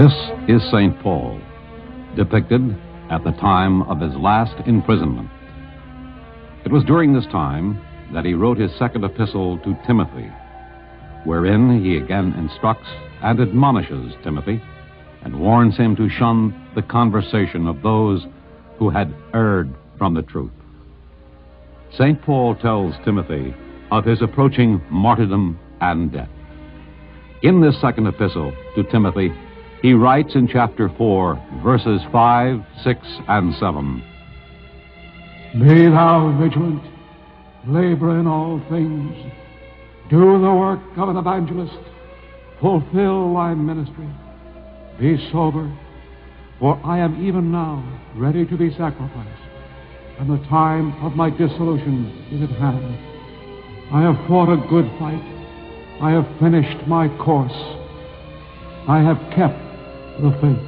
This is St. Paul, depicted at the time of his last imprisonment. It was during this time that he wrote his second epistle to Timothy, wherein he again instructs and admonishes Timothy and warns him to shun the conversation of those who had erred from the truth. St. Paul tells Timothy of his approaching martyrdom and death. In this second epistle to Timothy, he writes in chapter 4, verses 5, 6, and 7 Be thou vigilant, labor in all things, do the work of an evangelist, fulfill thy ministry, be sober, for I am even now ready to be sacrificed, and the time of my dissolution is at hand. I have fought a good fight, I have finished my course, I have kept the faith.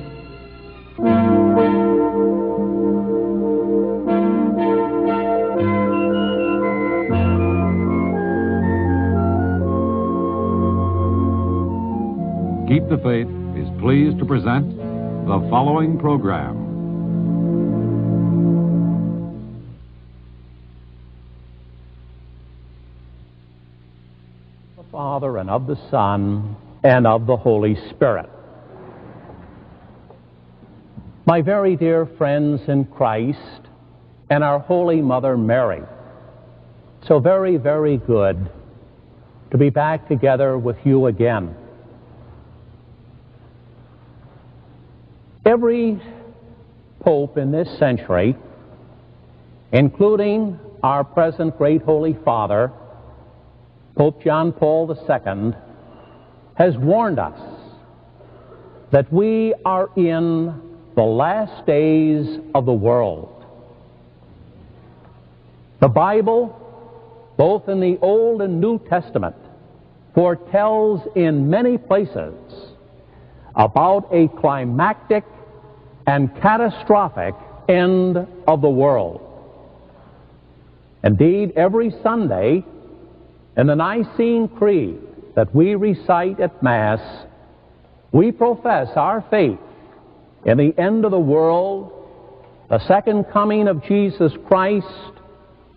Keep the Faith is pleased to present the following program. the Father and of the Son and of the Holy Spirit. My very dear friends in Christ and our Holy Mother Mary, so very, very good to be back together with you again. Every pope in this century, including our present great Holy Father, Pope John Paul II, has warned us that we are in the last days of the world. The Bible, both in the Old and New Testament, foretells in many places about a climactic and catastrophic end of the world. Indeed, every Sunday, in the Nicene Creed that we recite at Mass, we profess our faith in the end of the world, the second coming of Jesus Christ,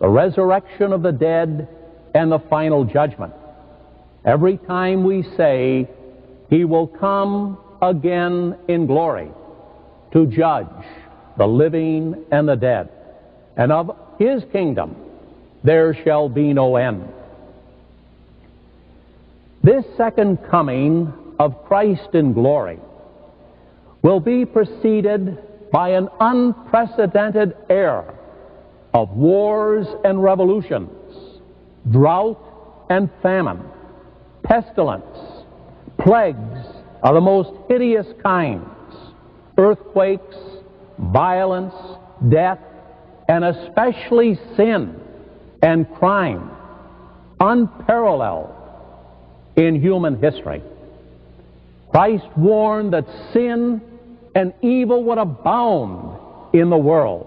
the resurrection of the dead, and the final judgment. Every time we say, He will come again in glory to judge the living and the dead, and of His kingdom there shall be no end. This second coming of Christ in glory will be preceded by an unprecedented era of wars and revolutions, drought and famine, pestilence, plagues of the most hideous kinds, earthquakes, violence, death, and especially sin and crime, unparalleled in human history. Christ warned that sin and evil would abound in the world.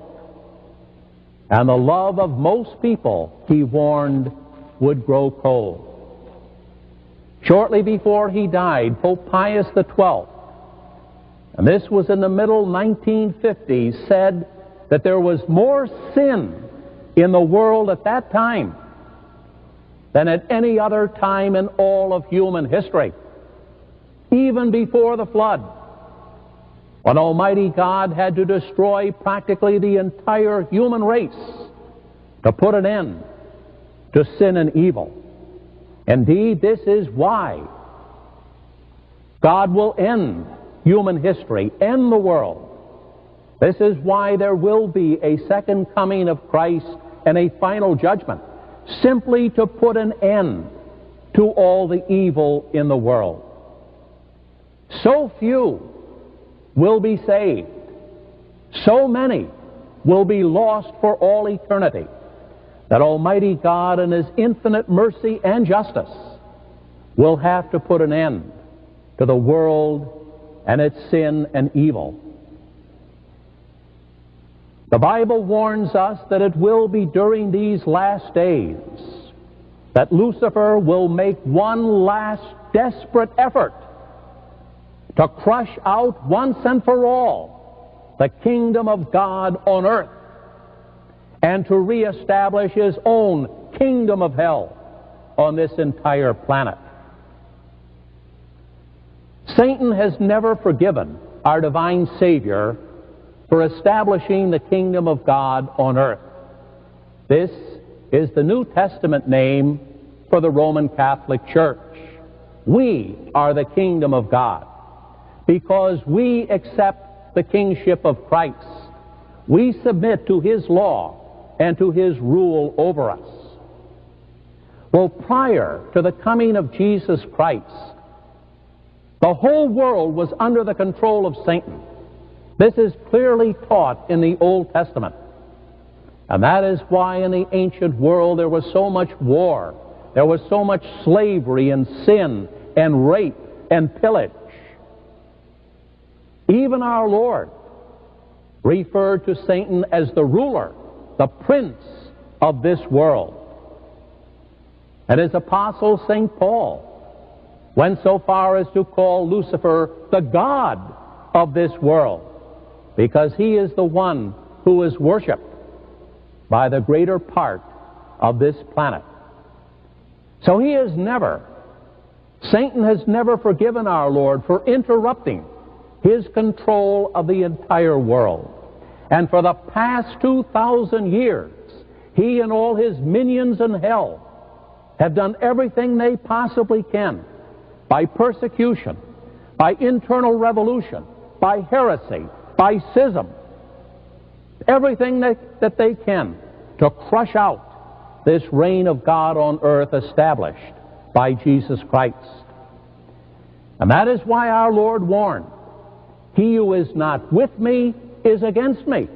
And the love of most people, he warned, would grow cold. Shortly before he died, Pope Pius XII, and this was in the middle 1950s, said that there was more sin in the world at that time than at any other time in all of human history, even before the flood, when Almighty God had to destroy practically the entire human race to put an end to sin and evil. Indeed, this is why God will end human history, end the world. This is why there will be a second coming of Christ and a final judgment simply to put an end to all the evil in the world. So few will be saved. So many will be lost for all eternity that Almighty God in His infinite mercy and justice will have to put an end to the world and its sin and evil. The Bible warns us that it will be during these last days that Lucifer will make one last desperate effort to crush out once and for all the kingdom of God on earth and to reestablish his own kingdom of hell on this entire planet. Satan has never forgiven our divine Savior for establishing the kingdom of God on earth. This is the New Testament name for the Roman Catholic Church. We are the kingdom of God because we accept the kingship of Christ. We submit to his law and to his rule over us. Well, prior to the coming of Jesus Christ, the whole world was under the control of Satan. This is clearly taught in the Old Testament. And that is why in the ancient world there was so much war, there was so much slavery and sin and rape and pillage. Even our Lord referred to Satan as the ruler, the prince of this world. And his apostle, St. Paul, went so far as to call Lucifer the God of this world, because he is the one who is worshiped by the greater part of this planet. So he has never, Satan has never forgiven our Lord for interrupting his control of the entire world. And for the past 2,000 years, he and all his minions in hell have done everything they possibly can by persecution, by internal revolution, by heresy, by schism, everything that, that they can to crush out this reign of God on earth established by Jesus Christ. And that is why our Lord warned, He who is not with me is against me.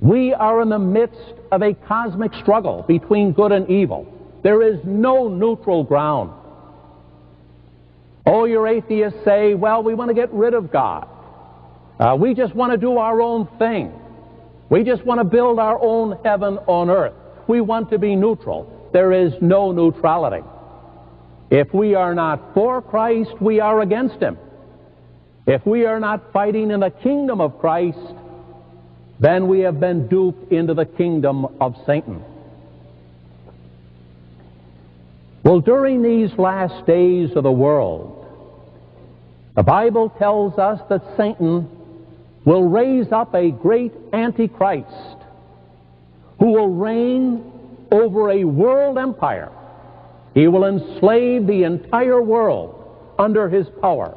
We are in the midst of a cosmic struggle between good and evil. There is no neutral ground. Oh, your atheists say, well, we want to get rid of God. Uh, we just want to do our own thing. We just want to build our own heaven on earth. We want to be neutral. There is no neutrality. If we are not for Christ, we are against Him. If we are not fighting in the kingdom of Christ, then we have been duped into the kingdom of Satan. Well, during these last days of the world, the Bible tells us that Satan will raise up a great Antichrist who will reign over a world empire. He will enslave the entire world under his power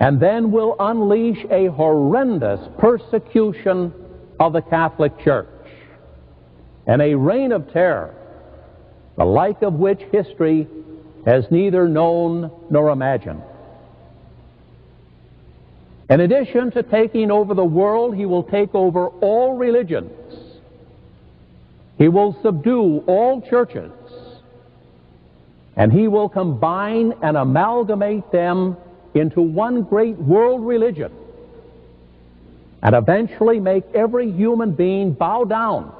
and then will unleash a horrendous persecution of the Catholic Church and a reign of terror, the like of which history has neither known nor imagined. In addition to taking over the world, he will take over all religions. He will subdue all churches. And he will combine and amalgamate them into one great world religion. And eventually make every human being bow down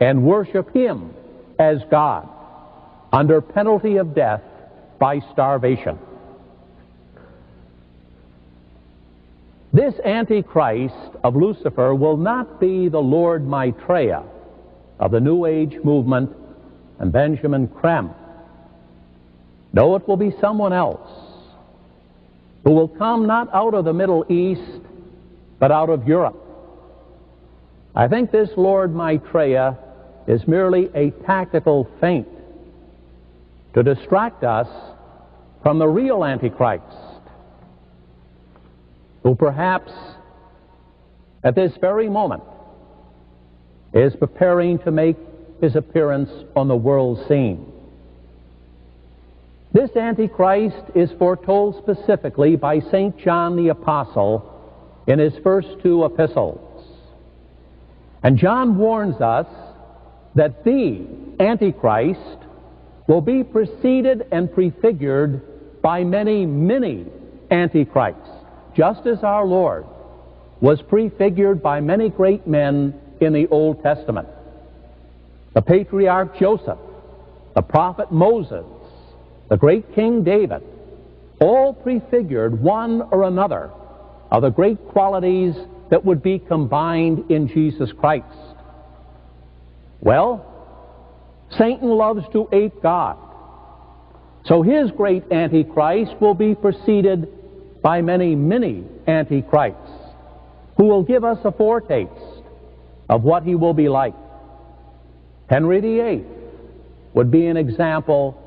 and worship him as God under penalty of death by starvation. This Antichrist of Lucifer will not be the Lord Maitreya of the New Age movement and Benjamin Creme. No, it will be someone else who will come not out of the Middle East, but out of Europe. I think this Lord Maitreya is merely a tactical feint to distract us from the real Antichrist who perhaps at this very moment is preparing to make his appearance on the world scene. This Antichrist is foretold specifically by St. John the Apostle in his first two epistles. And John warns us that the Antichrist will be preceded and prefigured by many, many Antichrists just as our Lord was prefigured by many great men in the Old Testament. The patriarch Joseph, the prophet Moses, the great King David, all prefigured one or another of the great qualities that would be combined in Jesus Christ. Well, Satan loves to ape God. So his great Antichrist will be preceded by many many Antichrists who will give us a foretaste of what he will be like. Henry VIII would be an example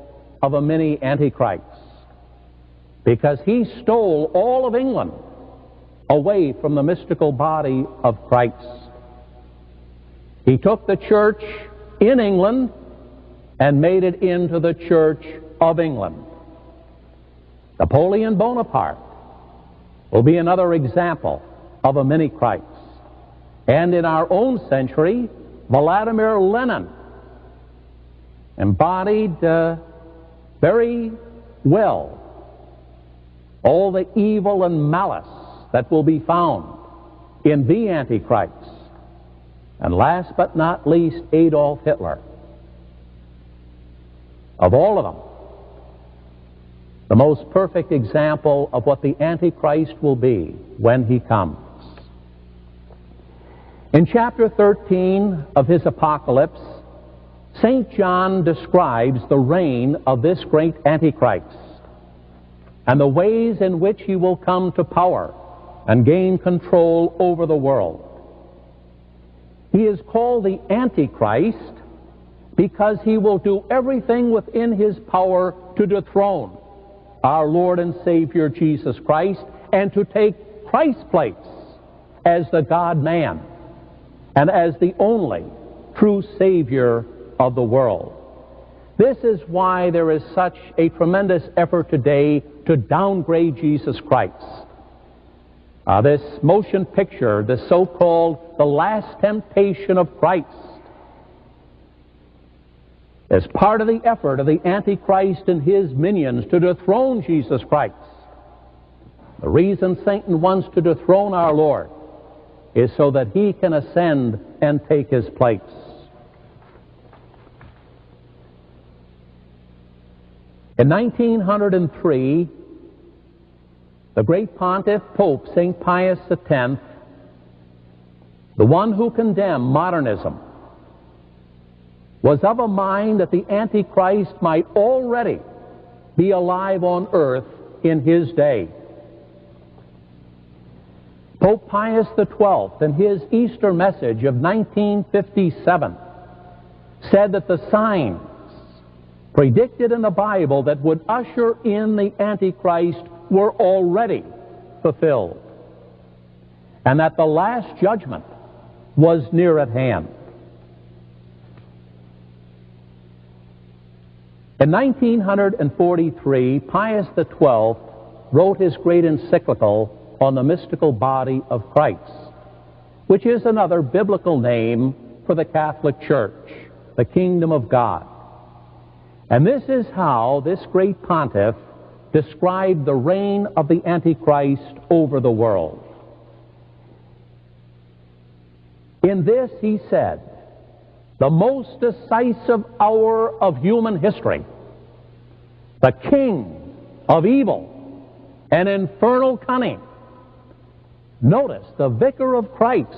of a mini Antichrist because he stole all of England away from the mystical body of Christ. He took the church in England and made it into the church of England. Napoleon Bonaparte will be another example of a mini Christ. And in our own century, Vladimir Lenin embodied uh, very well all the evil and malice that will be found in the Antichrist. And last but not least, Adolf Hitler. Of all of them, the most perfect example of what the Antichrist will be when he comes. In chapter 13 of his Apocalypse, St. John describes the reign of this great Antichrist and the ways in which he will come to power and gain control over the world. He is called the Antichrist because he will do everything within his power to dethrone our Lord and Savior Jesus Christ and to take Christ's place as the God man and as the only true Savior of the world. This is why there is such a tremendous effort today to downgrade Jesus Christ. Uh, this motion picture, the so-called The Last Temptation of Christ, is part of the effort of the Antichrist and his minions to dethrone Jesus Christ. The reason Satan wants to dethrone our Lord is so that he can ascend and take his place. In 1903, the great pontiff Pope St. Pius X, the one who condemned modernism, was of a mind that the Antichrist might already be alive on earth in his day. Pope Pius XII, in his Easter message of 1957, said that the signs predicted in the Bible that would usher in the Antichrist were already fulfilled, and that the last judgment was near at hand. In 1943, Pius XII wrote his great encyclical on the mystical body of Christ, which is another biblical name for the Catholic Church, the kingdom of God. And this is how this great pontiff described the reign of the Antichrist over the world. In this, he said, the most decisive hour of human history, the king of evil and infernal cunning. Notice the vicar of Christ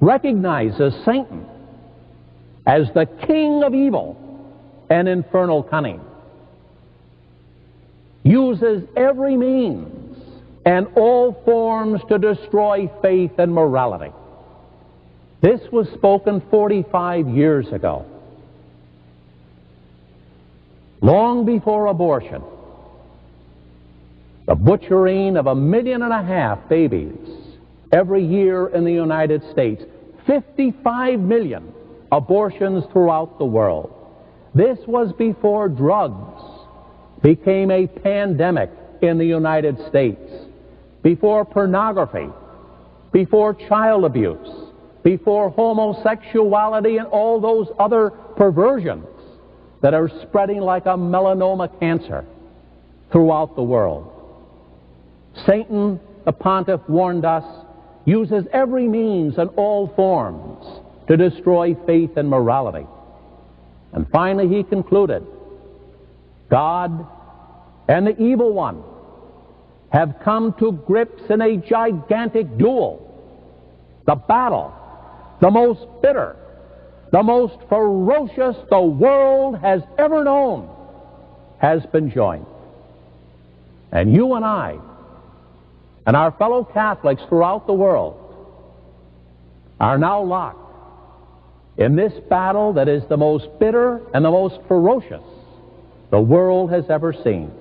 recognizes Satan as the king of evil and infernal cunning, uses every means and all forms to destroy faith and morality. This was spoken 45 years ago. Long before abortion, the butchering of a million and a half babies every year in the United States, 55 million abortions throughout the world. This was before drugs became a pandemic in the United States, before pornography, before child abuse, before homosexuality and all those other perversions that are spreading like a melanoma cancer throughout the world. Satan, the pontiff, warned us, uses every means and all forms to destroy faith and morality. And finally, he concluded God and the evil one have come to grips in a gigantic duel. The battle, the most bitter, the most ferocious the world has ever known, has been joined. And you and I, and our fellow Catholics throughout the world, are now locked in this battle that is the most bitter and the most ferocious the world has ever seen.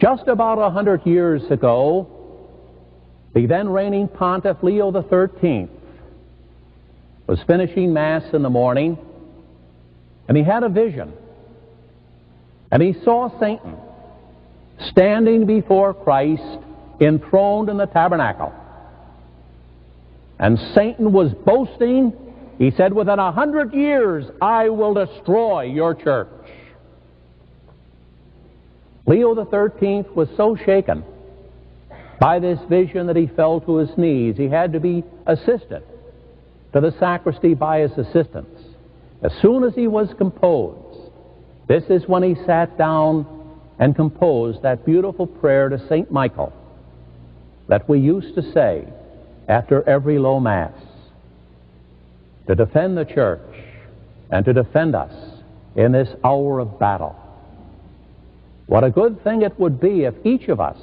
Just about a hundred years ago, the then reigning pontiff Leo XIII was finishing Mass in the morning, and he had a vision. And he saw Satan standing before Christ enthroned in the tabernacle. And Satan was boasting. He said, Within a hundred years, I will destroy your church. Leo XIII was so shaken by this vision that he fell to his knees. He had to be assisted to the sacristy by his assistants. As soon as he was composed, this is when he sat down and composed that beautiful prayer to St. Michael that we used to say after every low Mass to defend the church and to defend us in this hour of battle. What a good thing it would be if each of us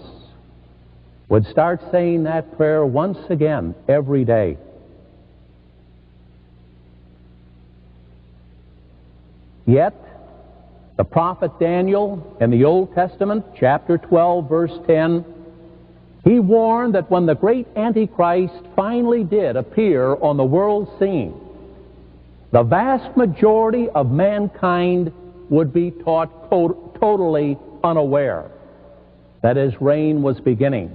would start saying that prayer once again every day. Yet, the prophet Daniel in the Old Testament, chapter 12, verse 10, he warned that when the great Antichrist finally did appear on the world scene, the vast majority of mankind would be taught totally unaware that his reign was beginning.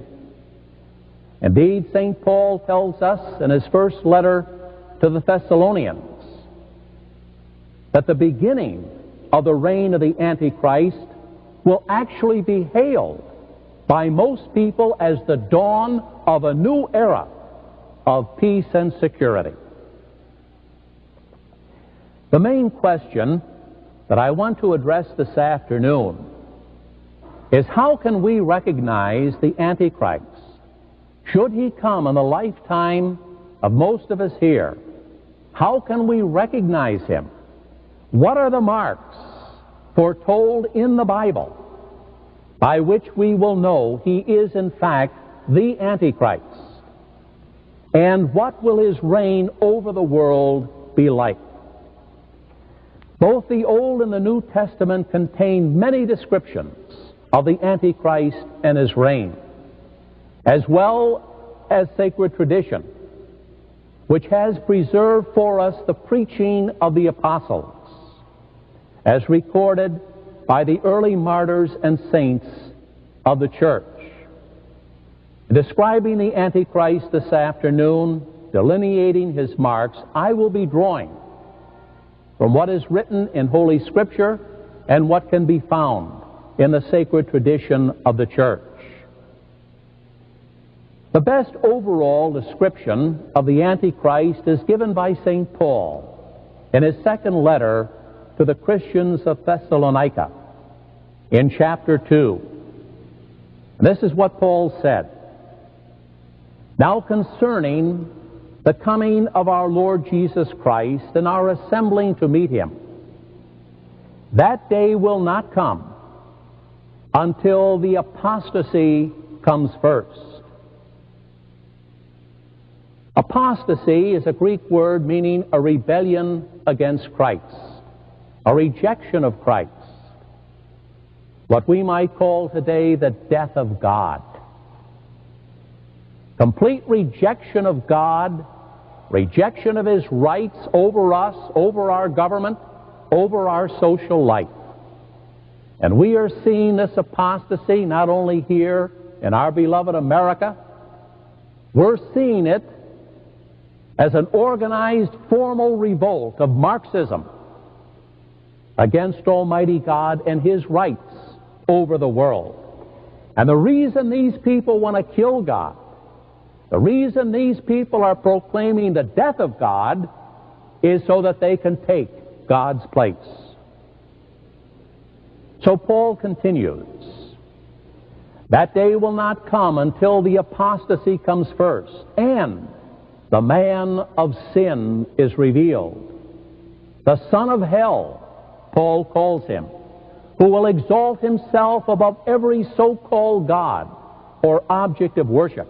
Indeed, St. Paul tells us in his first letter to the Thessalonians that the beginning of the reign of the Antichrist will actually be hailed by most people as the dawn of a new era of peace and security. The main question that I want to address this afternoon is how can we recognize the Antichrist? Should he come in the lifetime of most of us here, how can we recognize him? What are the marks foretold in the Bible by which we will know he is in fact the Antichrist? And what will his reign over the world be like? Both the Old and the New Testament contain many descriptions of the Antichrist and his reign, as well as sacred tradition, which has preserved for us the preaching of the apostles, as recorded by the early martyrs and saints of the church. Describing the Antichrist this afternoon, delineating his marks, I will be drawing from what is written in Holy Scripture and what can be found in the sacred tradition of the church. The best overall description of the Antichrist is given by St. Paul in his second letter to the Christians of Thessalonica in chapter 2. This is what Paul said. Now concerning the coming of our Lord Jesus Christ and our assembling to meet him, that day will not come until the apostasy comes first. Apostasy is a Greek word meaning a rebellion against Christ, a rejection of Christ, what we might call today the death of God. Complete rejection of God, rejection of His rights over us, over our government, over our social life. And we are seeing this apostasy not only here in our beloved America, we're seeing it as an organized formal revolt of Marxism against Almighty God and His rights over the world. And the reason these people want to kill God, the reason these people are proclaiming the death of God, is so that they can take God's place. So Paul continues That day will not come until the apostasy comes first, and the man of sin is revealed. The son of hell, Paul calls him, who will exalt himself above every so called God or object of worship,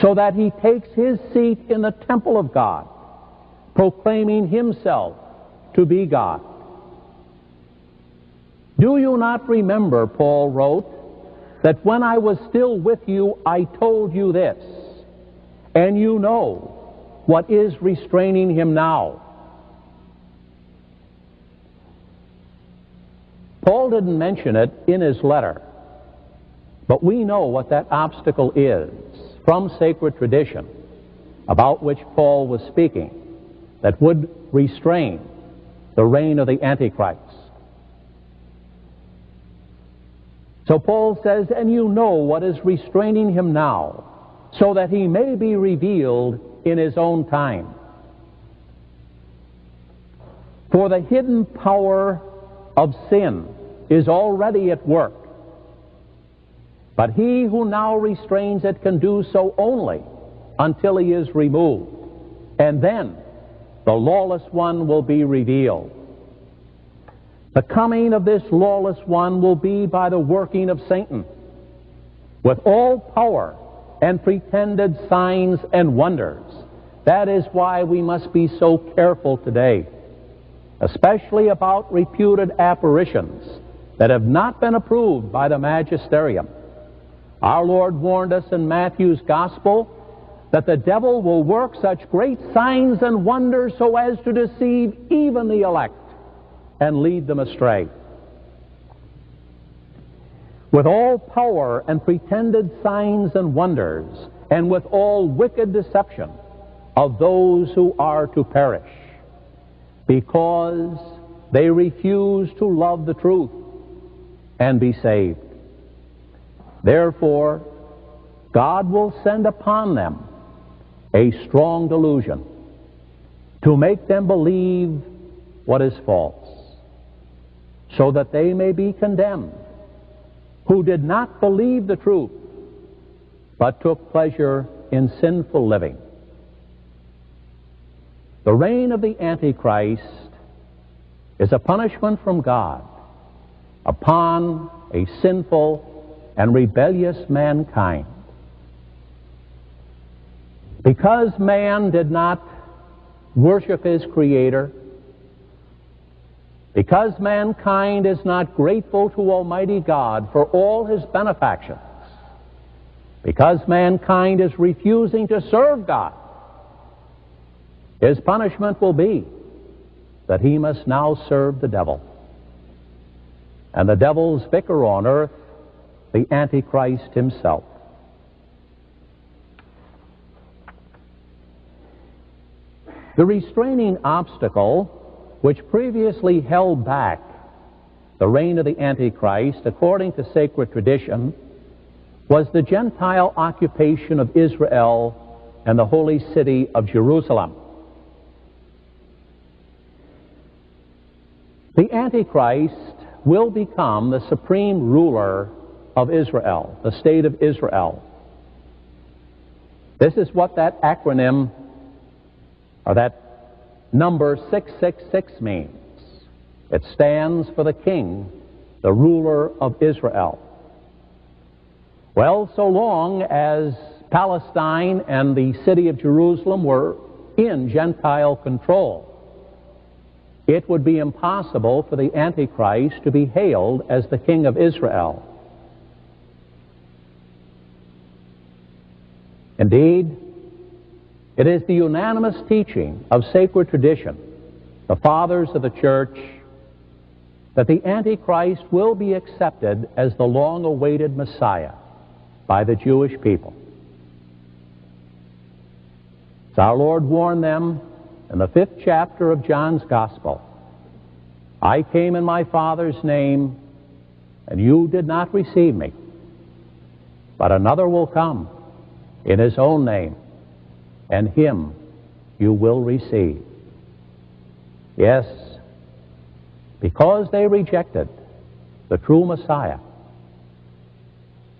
so that he takes his seat in the temple of God, proclaiming himself to be God. Do you not remember, Paul wrote, that when I was still with you, I told you this, and you know what is restraining him now? Paul didn't mention it in his letter, but we know what that obstacle is from sacred tradition about which Paul was speaking that would restrain the reign of the Antichrist. So Paul says, and you know what is restraining him now, so that he may be revealed in his own time. For the hidden power of sin is already at work. But he who now restrains it can do so only until he is removed. And then the lawless one will be revealed. The coming of this lawless one will be by the working of Satan, with all power and pretended signs and wonders. That is why we must be so careful today, especially about reputed apparitions that have not been approved by the magisterium. Our Lord warned us in Matthew's Gospel that the devil will work such great signs and wonders so as to deceive even the elect and lead them astray. With all power and pretended signs and wonders, and with all wicked deception of those who are to perish, because they refuse to love the truth and be saved. Therefore, God will send upon them a strong delusion to make them believe what is false so that they may be condemned, who did not believe the truth, but took pleasure in sinful living. The reign of the Antichrist is a punishment from God upon a sinful and rebellious mankind. Because man did not worship his Creator, because mankind is not grateful to Almighty God for all his benefactions, because mankind is refusing to serve God, his punishment will be that he must now serve the devil. And the devil's vicar on earth, the Antichrist himself. The restraining obstacle which previously held back the reign of the Antichrist, according to sacred tradition, was the Gentile occupation of Israel and the holy city of Jerusalem. The Antichrist will become the supreme ruler of Israel, the state of Israel. This is what that acronym, or that number 666 means. It stands for the king, the ruler of Israel. Well, so long as Palestine and the city of Jerusalem were in Gentile control, it would be impossible for the Antichrist to be hailed as the king of Israel. Indeed, it is the unanimous teaching of sacred tradition, the fathers of the church, that the Antichrist will be accepted as the long awaited Messiah by the Jewish people. As our Lord warned them in the fifth chapter of John's Gospel I came in my Father's name, and you did not receive me. But another will come in his own name and him you will receive. Yes, because they rejected the true Messiah.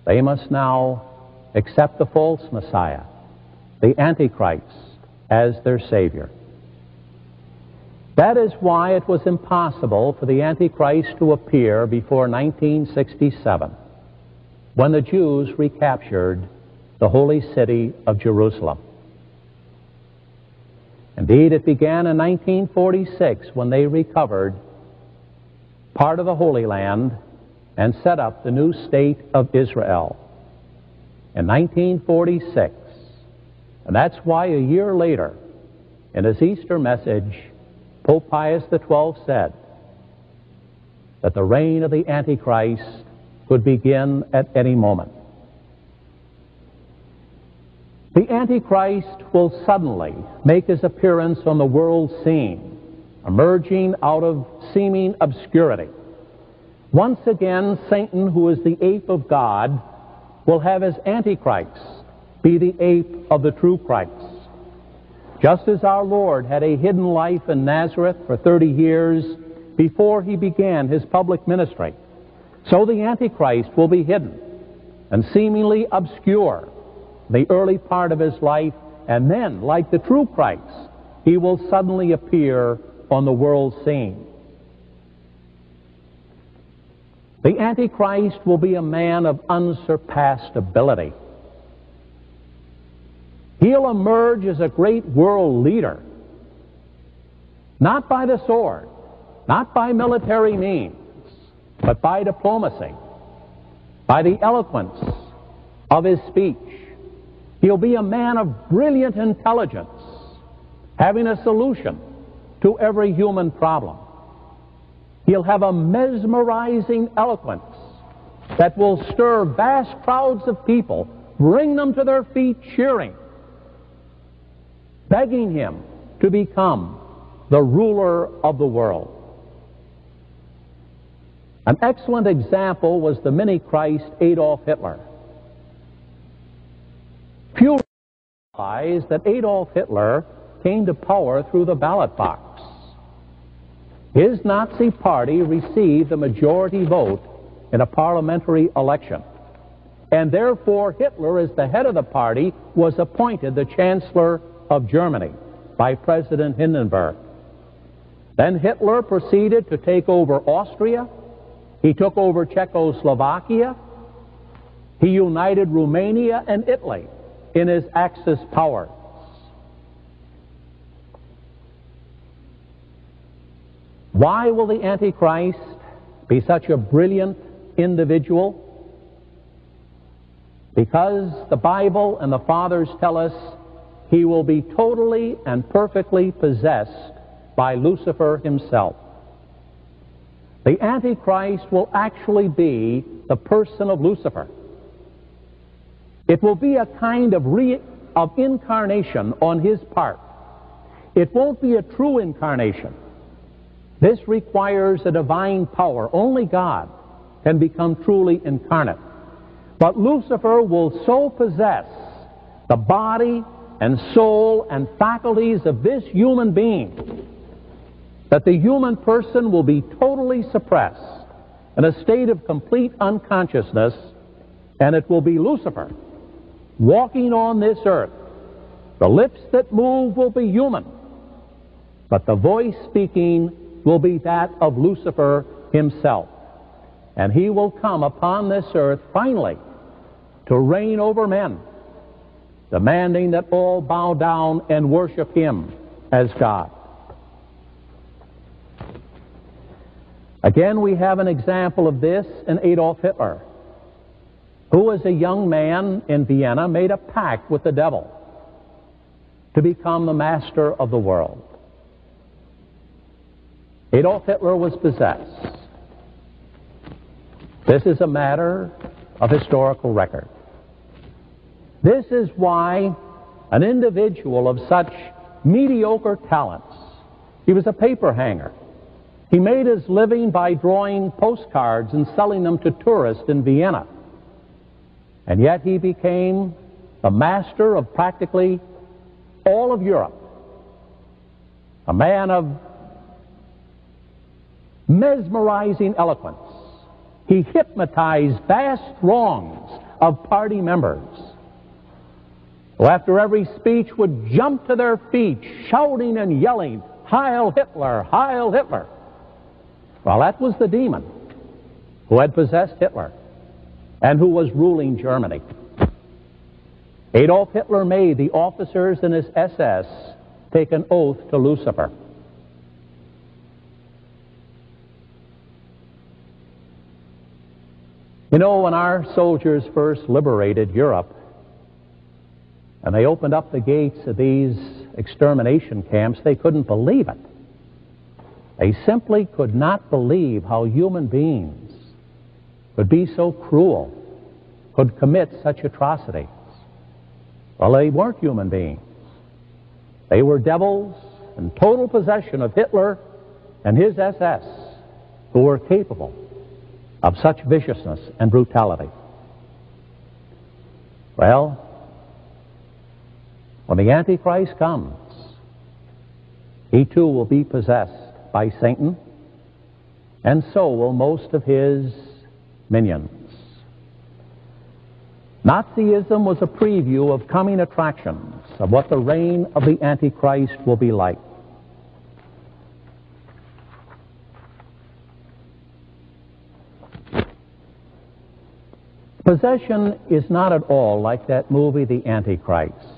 They must now accept the false Messiah, the Antichrist, as their Savior. That is why it was impossible for the Antichrist to appear before 1967, when the Jews recaptured the holy city of Jerusalem. Indeed, it began in 1946 when they recovered part of the Holy Land and set up the new state of Israel. In 1946. And that's why a year later, in his Easter message, Pope Pius XII said that the reign of the Antichrist could begin at any moment. The Antichrist will suddenly make his appearance on the world scene, emerging out of seeming obscurity. Once again, Satan, who is the ape of God, will have his Antichrist be the ape of the true Christ. Just as our Lord had a hidden life in Nazareth for 30 years before he began his public ministry, so the Antichrist will be hidden and seemingly obscure the early part of his life, and then, like the true Christ, he will suddenly appear on the world scene. The Antichrist will be a man of unsurpassed ability. He'll emerge as a great world leader, not by the sword, not by military means, but by diplomacy, by the eloquence of his speech. He'll be a man of brilliant intelligence, having a solution to every human problem. He'll have a mesmerizing eloquence that will stir vast crowds of people, bring them to their feet cheering, begging him to become the ruler of the world. An excellent example was the mini Christ Adolf Hitler. Few realize that Adolf Hitler came to power through the ballot box. His Nazi party received the majority vote in a parliamentary election. And therefore, Hitler, as the head of the party, was appointed the Chancellor of Germany by President Hindenburg. Then Hitler proceeded to take over Austria. He took over Czechoslovakia. He united Romania and Italy in his Axis power. Why will the Antichrist be such a brilliant individual? Because the Bible and the Fathers tell us he will be totally and perfectly possessed by Lucifer himself. The Antichrist will actually be the person of Lucifer. It will be a kind of, of incarnation on his part. It won't be a true incarnation. This requires a divine power. Only God can become truly incarnate. But Lucifer will so possess the body and soul and faculties of this human being that the human person will be totally suppressed in a state of complete unconsciousness, and it will be Lucifer walking on this earth. The lips that move will be human, but the voice speaking will be that of Lucifer himself. And he will come upon this earth finally to reign over men, demanding that all bow down and worship him as God. Again, we have an example of this in Adolf Hitler, who, as a young man in Vienna, made a pact with the devil to become the master of the world. Adolf Hitler was possessed. This is a matter of historical record. This is why an individual of such mediocre talents, he was a paper hanger. He made his living by drawing postcards and selling them to tourists in Vienna. And yet he became the master of practically all of Europe. A man of mesmerizing eloquence. He hypnotized vast throngs of party members who, after every speech, would jump to their feet, shouting and yelling, Heil Hitler! Heil Hitler! Well, that was the demon who had possessed Hitler and who was ruling Germany. Adolf Hitler made the officers in his SS take an oath to Lucifer. You know, when our soldiers first liberated Europe, and they opened up the gates of these extermination camps, they couldn't believe it. They simply could not believe how human beings could be so cruel, could commit such atrocities. Well, they weren't human beings. They were devils in total possession of Hitler and his SS, who were capable of such viciousness and brutality. Well, when the Antichrist comes, he too will be possessed by Satan, and so will most of his minions. Nazism was a preview of coming attractions of what the reign of the Antichrist will be like. Possession is not at all like that movie, The Antichrist.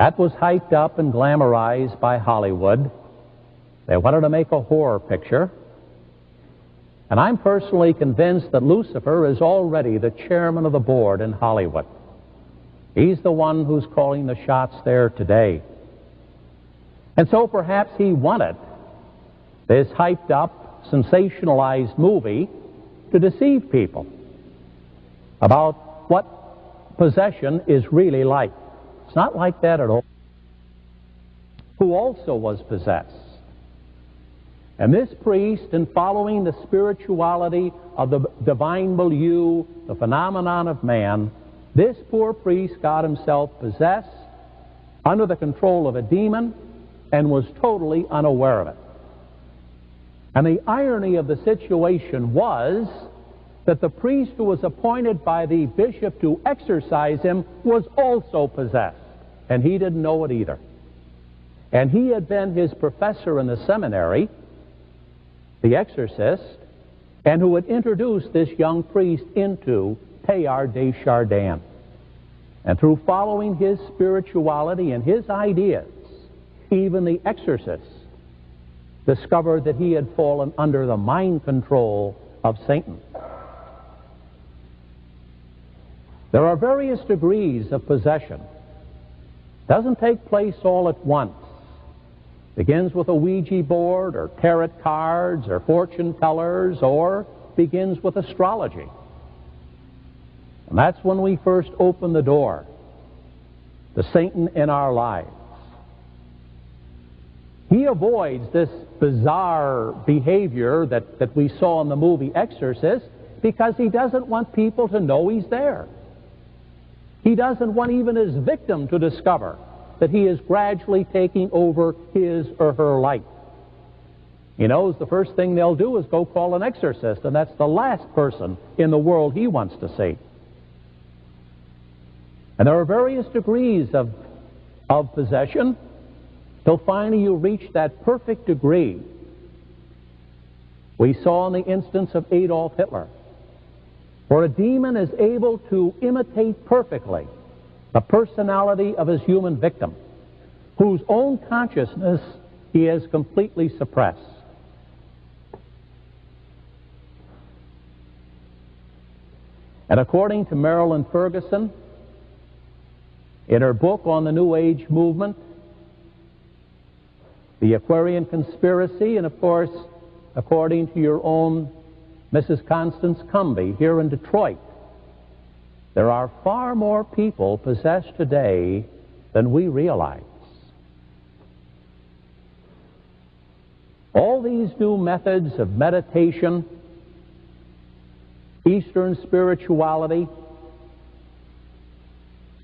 That was hyped up and glamorized by Hollywood. They wanted to make a horror picture. And I'm personally convinced that Lucifer is already the chairman of the board in Hollywood. He's the one who's calling the shots there today. And so perhaps he wanted this hyped up, sensationalized movie to deceive people about what possession is really like. It's not like that at all. Who also was possessed. And this priest, in following the spirituality of the divine milieu, the phenomenon of man, this poor priest got himself possessed under the control of a demon and was totally unaware of it. And the irony of the situation was that the priest who was appointed by the bishop to exorcise him was also possessed, and he didn't know it either. And he had been his professor in the seminary, the exorcist, and who had introduced this young priest into Teilhard de Chardin. And through following his spirituality and his ideas, even the exorcist discovered that he had fallen under the mind control of Satan. There are various degrees of possession. Doesn't take place all at once. Begins with a Ouija board or tarot cards or fortune tellers or begins with astrology. And that's when we first open the door to Satan in our lives. He avoids this bizarre behavior that, that we saw in the movie Exorcist because he doesn't want people to know he's there. He doesn't want even his victim to discover that he is gradually taking over his or her life. He knows the first thing they'll do is go call an exorcist, and that's the last person in the world he wants to see. And there are various degrees of, of possession till finally you reach that perfect degree. We saw in the instance of Adolf Hitler for a demon is able to imitate perfectly the personality of his human victim, whose own consciousness he has completely suppressed. And according to Marilyn Ferguson, in her book on the New Age movement, the Aquarian conspiracy, and of course, according to your own Mrs. Constance Cumby here in Detroit. There are far more people possessed today than we realize. All these new methods of meditation, Eastern spirituality,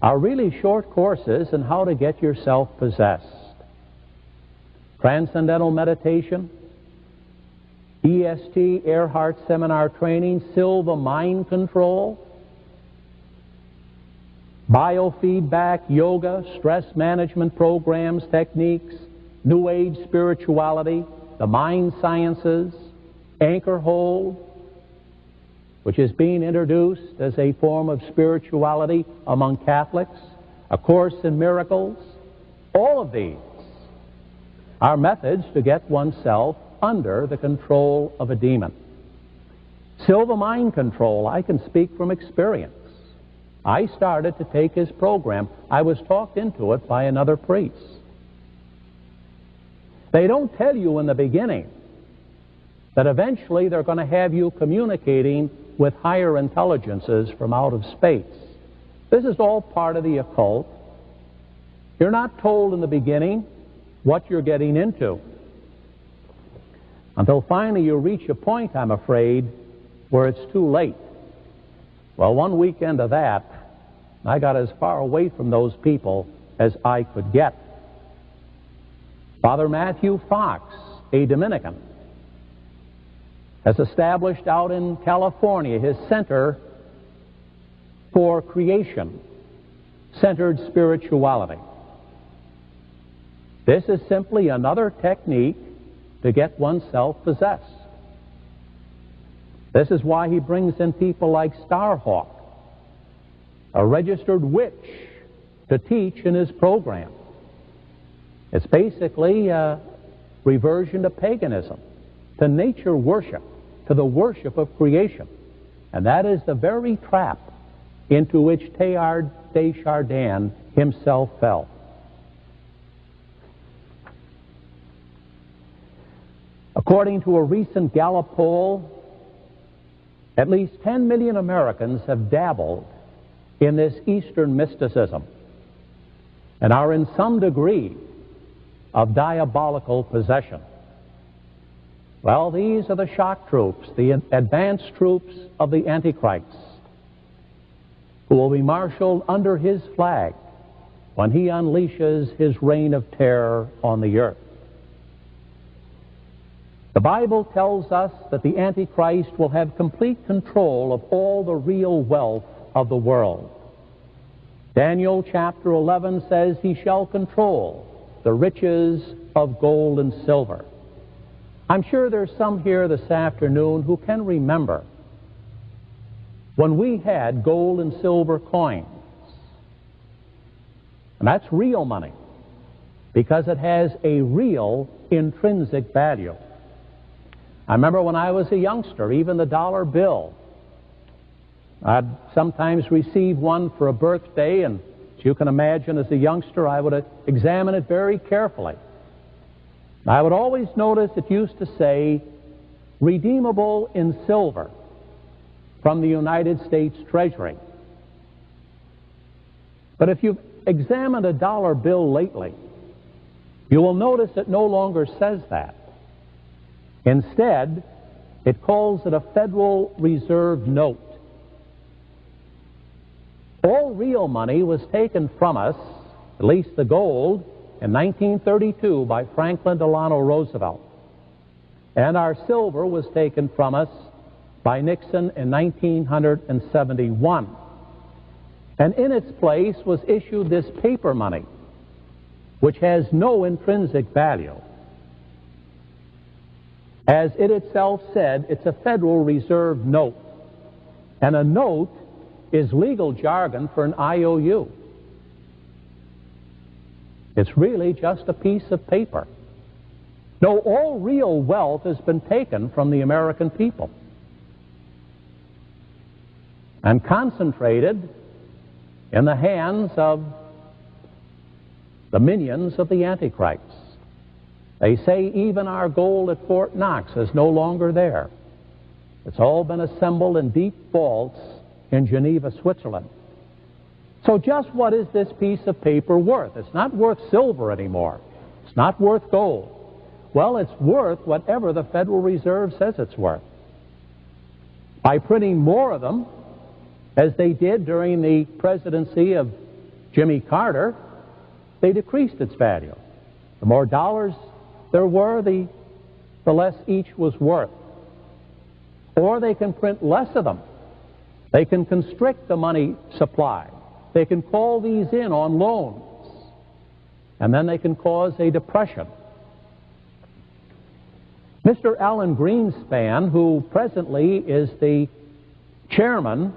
are really short courses in how to get yourself possessed. Transcendental meditation, EST, Erhard Seminar Training, Silva Mind Control, biofeedback, yoga, stress management programs, techniques, New Age spirituality, the mind sciences, anchor hold, which is being introduced as a form of spirituality among Catholics, A Course in Miracles. All of these are methods to get oneself under the control of a demon. Silva mind control, I can speak from experience. I started to take his program. I was talked into it by another priest. They don't tell you in the beginning that eventually they're going to have you communicating with higher intelligences from out of space. This is all part of the occult. You're not told in the beginning what you're getting into. Until finally you reach a point, I'm afraid, where it's too late. Well, one weekend of that, I got as far away from those people as I could get. Father Matthew Fox, a Dominican, has established out in California his center for creation centered spirituality. This is simply another technique to get oneself possessed. This is why he brings in people like Starhawk, a registered witch, to teach in his program. It's basically a reversion to paganism, to nature worship to the worship of creation. And that is the very trap into which Teilhard de Chardin himself fell. According to a recent Gallup poll, at least 10 million Americans have dabbled in this Eastern mysticism and are in some degree of diabolical possession. Well, these are the shock troops, the advanced troops of the Antichrist, who will be marshaled under his flag when he unleashes his reign of terror on the earth. The Bible tells us that the Antichrist will have complete control of all the real wealth of the world. Daniel chapter 11 says he shall control the riches of gold and silver. I'm sure there's some here this afternoon who can remember when we had gold and silver coins. And that's real money because it has a real intrinsic value. I remember when I was a youngster, even the dollar bill. I'd sometimes receive one for a birthday, and as you can imagine, as a youngster, I would examine it very carefully. I would always notice it used to say, redeemable in silver from the United States Treasury. But if you've examined a dollar bill lately, you will notice it no longer says that. Instead, it calls it a Federal Reserve note. All real money was taken from us, at least the gold, in 1932 by Franklin Delano Roosevelt. And our silver was taken from us by Nixon in 1971. And in its place was issued this paper money, which has no intrinsic value. As it itself said, it's a Federal Reserve note. And a note is legal jargon for an IOU. It's really just a piece of paper. No, all real wealth has been taken from the American people and concentrated in the hands of the minions of the Antichrist. They say even our gold at Fort Knox is no longer there. It's all been assembled in deep vaults in Geneva, Switzerland. So just what is this piece of paper worth? It's not worth silver anymore. It's not worth gold. Well, it's worth whatever the Federal Reserve says it's worth. By printing more of them, as they did during the presidency of Jimmy Carter, they decreased its value. The more dollars there were, the, the less each was worth. Or they can print less of them. They can constrict the money supply. They can call these in on loans. And then they can cause a depression. Mr. Alan Greenspan, who presently is the chairman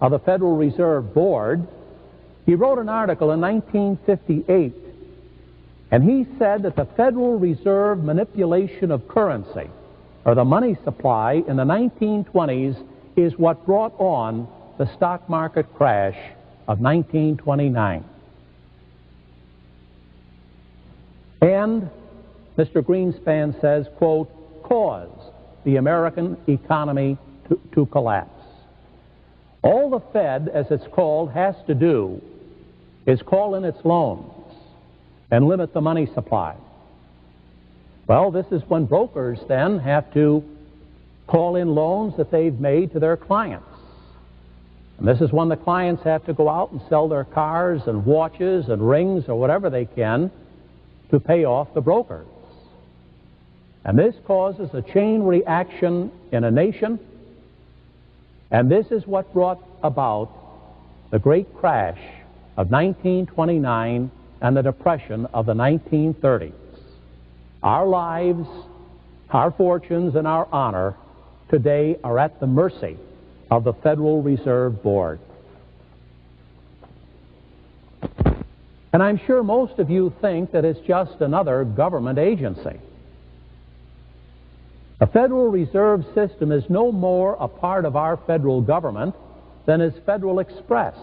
of the Federal Reserve Board, he wrote an article in 1958, and he said that the Federal Reserve manipulation of currency, or the money supply in the 1920s, is what brought on the stock market crash of 1929. And Mr. Greenspan says, quote, cause the American economy to, to collapse. All the Fed, as it's called, has to do is call in its loans and limit the money supply. Well, this is when brokers then have to call in loans that they've made to their clients. And this is when the clients have to go out and sell their cars and watches and rings or whatever they can to pay off the brokers. And this causes a chain reaction in a nation, and this is what brought about the great crash of 1929 and the depression of the 1930s. Our lives, our fortunes, and our honor today are at the mercy of the Federal Reserve Board. And I'm sure most of you think that it's just another government agency. The Federal Reserve System is no more a part of our federal government than is Federal Express,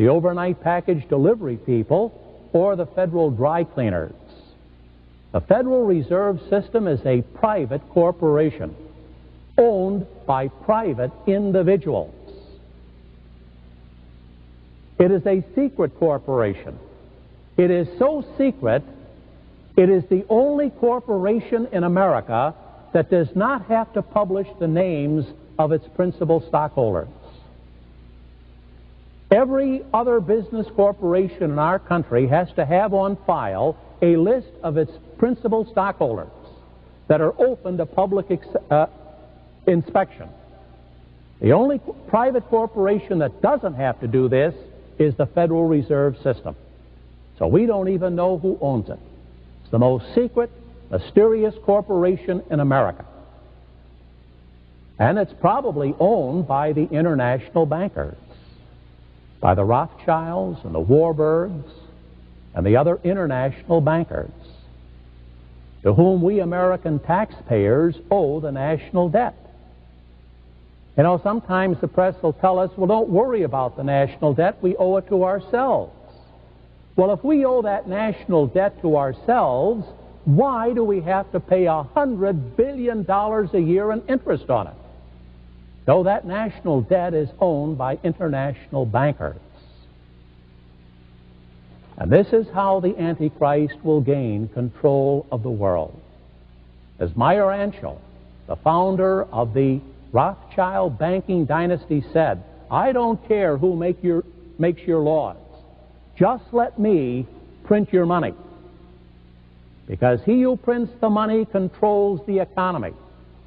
the overnight package delivery people, or the federal dry cleaners. The Federal Reserve System is a private corporation owned by private individuals. It is a secret corporation. It is so secret, it is the only corporation in America that does not have to publish the names of its principal stockholders. Every other business corporation in our country has to have on file a list of its principal stockholders that are open to public uh, inspection. The only private corporation that doesn't have to do this is the Federal Reserve System. So we don't even know who owns it. It's the most secret, mysterious corporation in America. And it's probably owned by the international bankers, by the Rothschilds and the Warburgs and the other international bankers, to whom we American taxpayers owe the national debt. You know, sometimes the press will tell us, well, don't worry about the national debt, we owe it to ourselves. Well, if we owe that national debt to ourselves, why do we have to pay a hundred billion dollars a year in interest on it? So that national debt is owned by international bankers. And this is how the Antichrist will gain control of the world. As Mayer Amschel, the founder of the Rothschild banking dynasty said, I don't care who make your, makes your laws. Just let me print your money. Because he who prints the money controls the economy,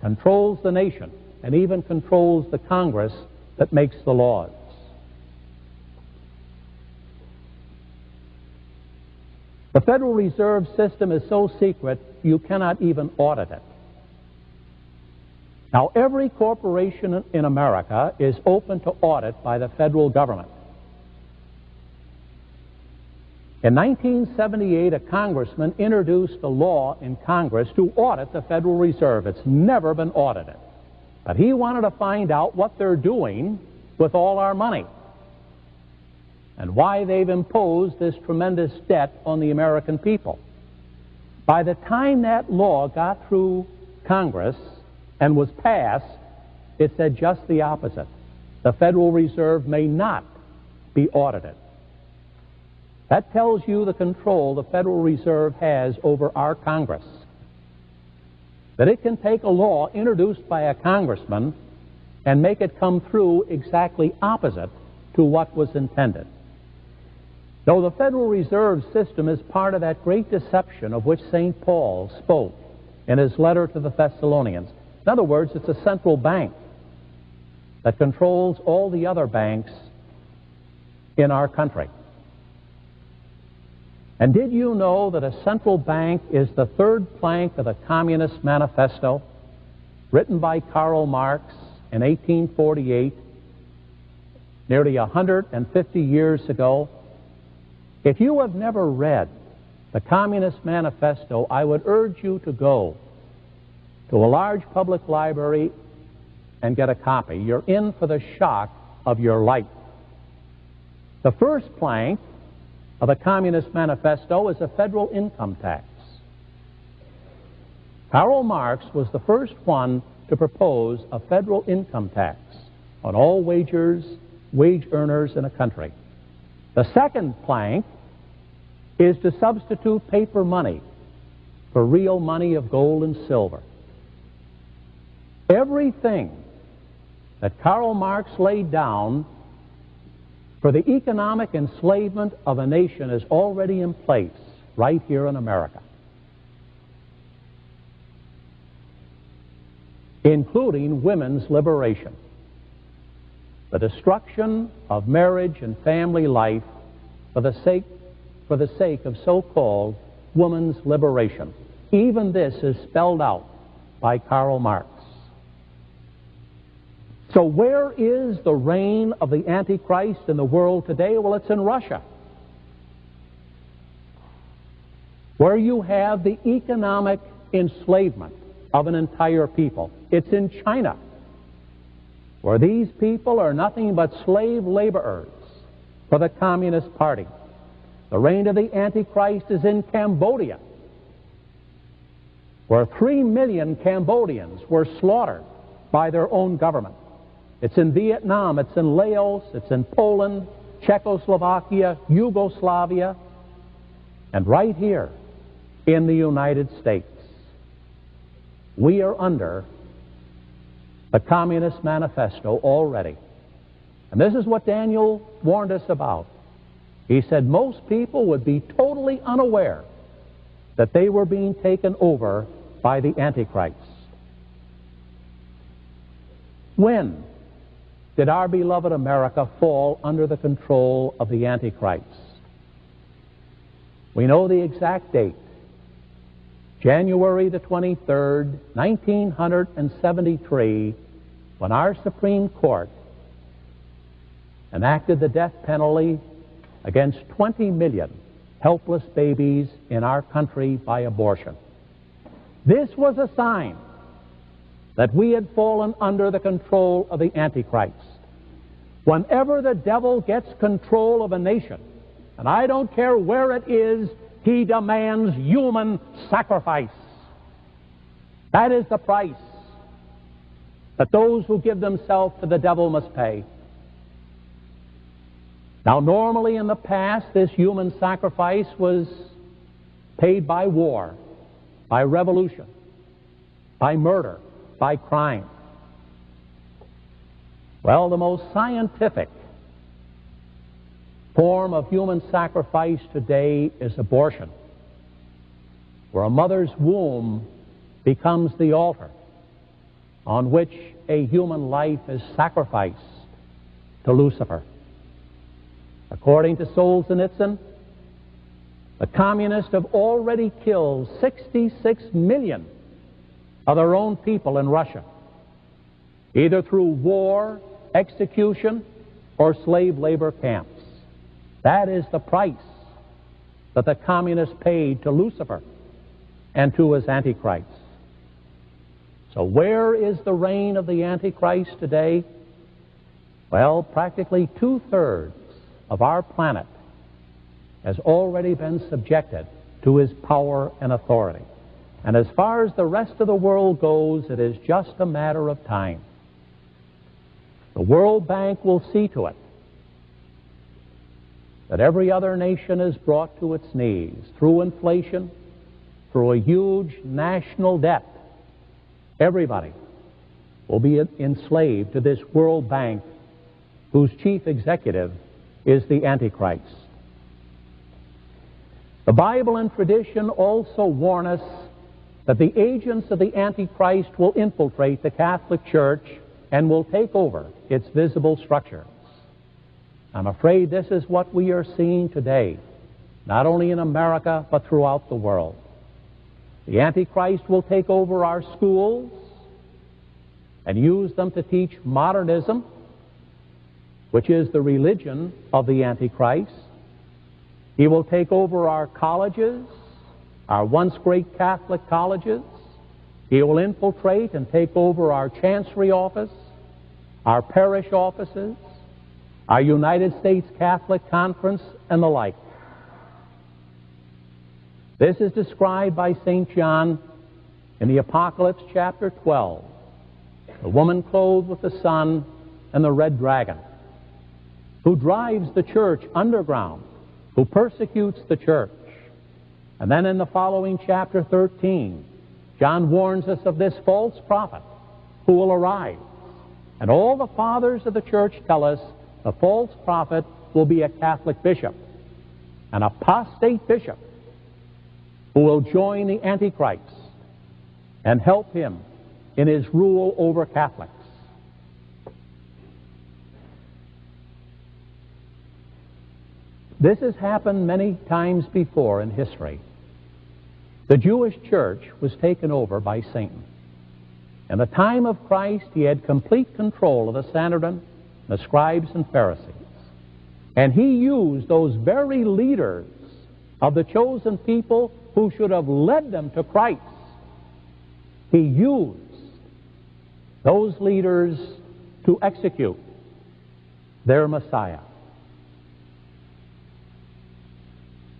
controls the nation, and even controls the Congress that makes the laws. The Federal Reserve System is so secret you cannot even audit it. Now, every corporation in America is open to audit by the federal government. In 1978, a congressman introduced a law in Congress to audit the Federal Reserve. It's never been audited. But he wanted to find out what they're doing with all our money and why they've imposed this tremendous debt on the American people. By the time that law got through Congress, and was passed, it said just the opposite. The Federal Reserve may not be audited. That tells you the control the Federal Reserve has over our Congress. That it can take a law introduced by a congressman and make it come through exactly opposite to what was intended. Though the Federal Reserve System is part of that great deception of which St. Paul spoke in his letter to the Thessalonians, In other words, it's a central bank that controls all the other banks in our country. And did you know that a central bank is the third plank of the Communist Manifesto, written by Karl Marx in 1848, nearly 150 years ago? If you have never read the Communist Manifesto, I would urge you to go to a large public library and get a copy. You're in for the shock of your life. The first plank of the Communist Manifesto is a federal income tax. Karl Marx was the first one to propose a federal income tax on all wagers, wage earners in a country. The second plank is to substitute paper money for real money of gold and silver. Everything that Karl Marx laid down for the economic enslavement of a nation is already in place right here in America, including women's liberation, the destruction of marriage and family life for the sake, for the sake of so-called woman's liberation. Even this is spelled out by Karl Marx. So, where is the reign of the Antichrist in the world today? Well, it's in Russia, where you have the economic enslavement of an entire people. It's in China, where these people are nothing but slave laborers for the Communist Party. The reign of the Antichrist is in Cambodia, where three million Cambodians were slaughtered by their own government. It's in Vietnam, it's in Laos, it's in Poland, Czechoslovakia, Yugoslavia, and right here in the United States. We are under the Communist Manifesto already. And this is what Daniel warned us about. He said most people would be totally unaware that they were being taken over by the Antichrist. When did our beloved America fall under the control of the Antichrist? We know the exact date. January the 23rd, 1973, when our Supreme Court enacted the death penalty against 20 million helpless babies in our country by abortion. This was a sign that we had fallen under the control of the Antichrist. Whenever the devil gets control of a nation, and I don't care where it is, he demands human sacrifice. That is the price that those who give themselves to the devil must pay. Now, normally in the past, this human sacrifice was paid by war, by revolution, by murder, by crime. Well, the most scientific form of human sacrifice today is abortion, where a mother's womb becomes the altar on which a human life is sacrificed to Lucifer. According to Solzhenitsyn, the communists have already killed 66 million of their own people in Russia, either through war, execution, or slave labor camps. That is the price that the communists paid to Lucifer and to his Antichrist. So, where is the reign of the Antichrist today? Well, practically two thirds of our planet has already been subjected to his power and authority. And as far as the rest of the world goes, it is just a matter of time. The World Bank will see to it that every other nation is brought to its knees through inflation, through a huge national debt. Everybody will be enslaved to this World Bank whose chief executive is the Antichrist. The Bible and tradition also warn us that the agents of the Antichrist will infiltrate the Catholic Church and will take over its visible structures. I'm afraid this is what we are seeing today, not only in America, but throughout the world. The Antichrist will take over our schools and use them to teach modernism, which is the religion of the Antichrist. He will take over our colleges, our once great Catholic colleges. He will infiltrate and take over our chancery office, our parish offices, our United States Catholic Conference, and the like. This is described by St. John in the Apocalypse chapter 12. The woman clothed with the sun and the red dragon, who drives the church underground, who persecutes the church. And then in the following chapter 13, John warns us of this false prophet who will arise. And all the fathers of the church tell us the false prophet will be a Catholic bishop, an apostate bishop, who will join the Antichrist and help him in his rule over Catholics. This has happened many times before in history. The Jewish church was taken over by Satan. In the time of Christ, he had complete control of the Sanhedrin the scribes and Pharisees. And he used those very leaders of the chosen people who should have led them to Christ. He used those leaders to execute their Messiah.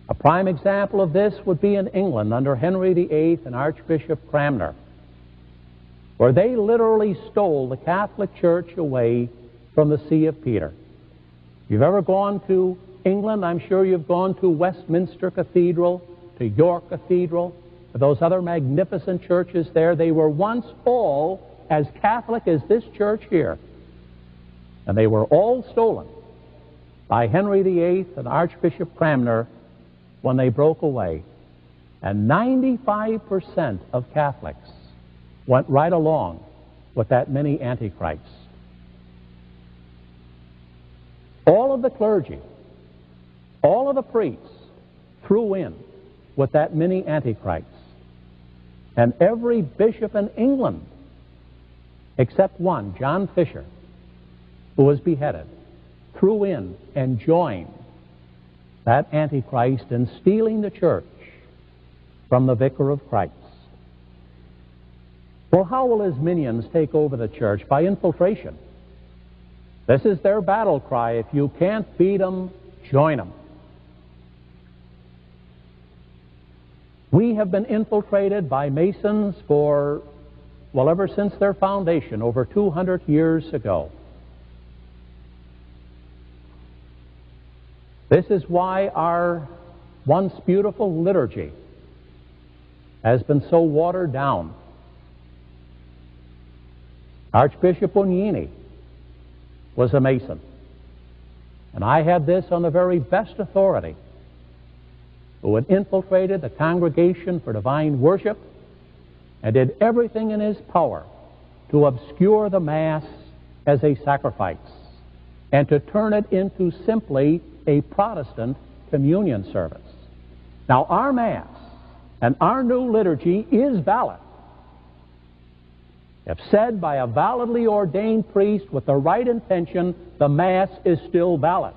A prime example of this would be in England under Henry VIII and Archbishop Cranmer, where they literally stole the Catholic Church away from the See of Peter. If you've ever gone to England, I'm sure you've gone to Westminster Cathedral, to York Cathedral, to those other magnificent churches there. They were once all as Catholic as this church here. And they were all stolen by Henry VIII and Archbishop Cranmer when they broke away. And 95% of Catholics went right along with that many antichrists. All of the clergy, all of the priests threw in with that many antichrists. And every bishop in England, except one, John Fisher, who was beheaded, threw in and joined that antichrist and stealing the church from the vicar of Christ. Well, how will his minions take over the church? By infiltration. This is their battle cry. If you can't beat them, join them. We have been infiltrated by Masons for, well, ever since their foundation, over 200 years ago. This is why our once beautiful liturgy has been so watered down. Archbishop Bugnini was a Mason. And I had this on the very best authority, who had infiltrated the congregation for divine worship and did everything in his power to obscure the Mass as a sacrifice and to turn it into simply a Protestant communion service. Now, our Mass and our new liturgy is valid. If said by a validly ordained priest with the right intention, the Mass is still valid.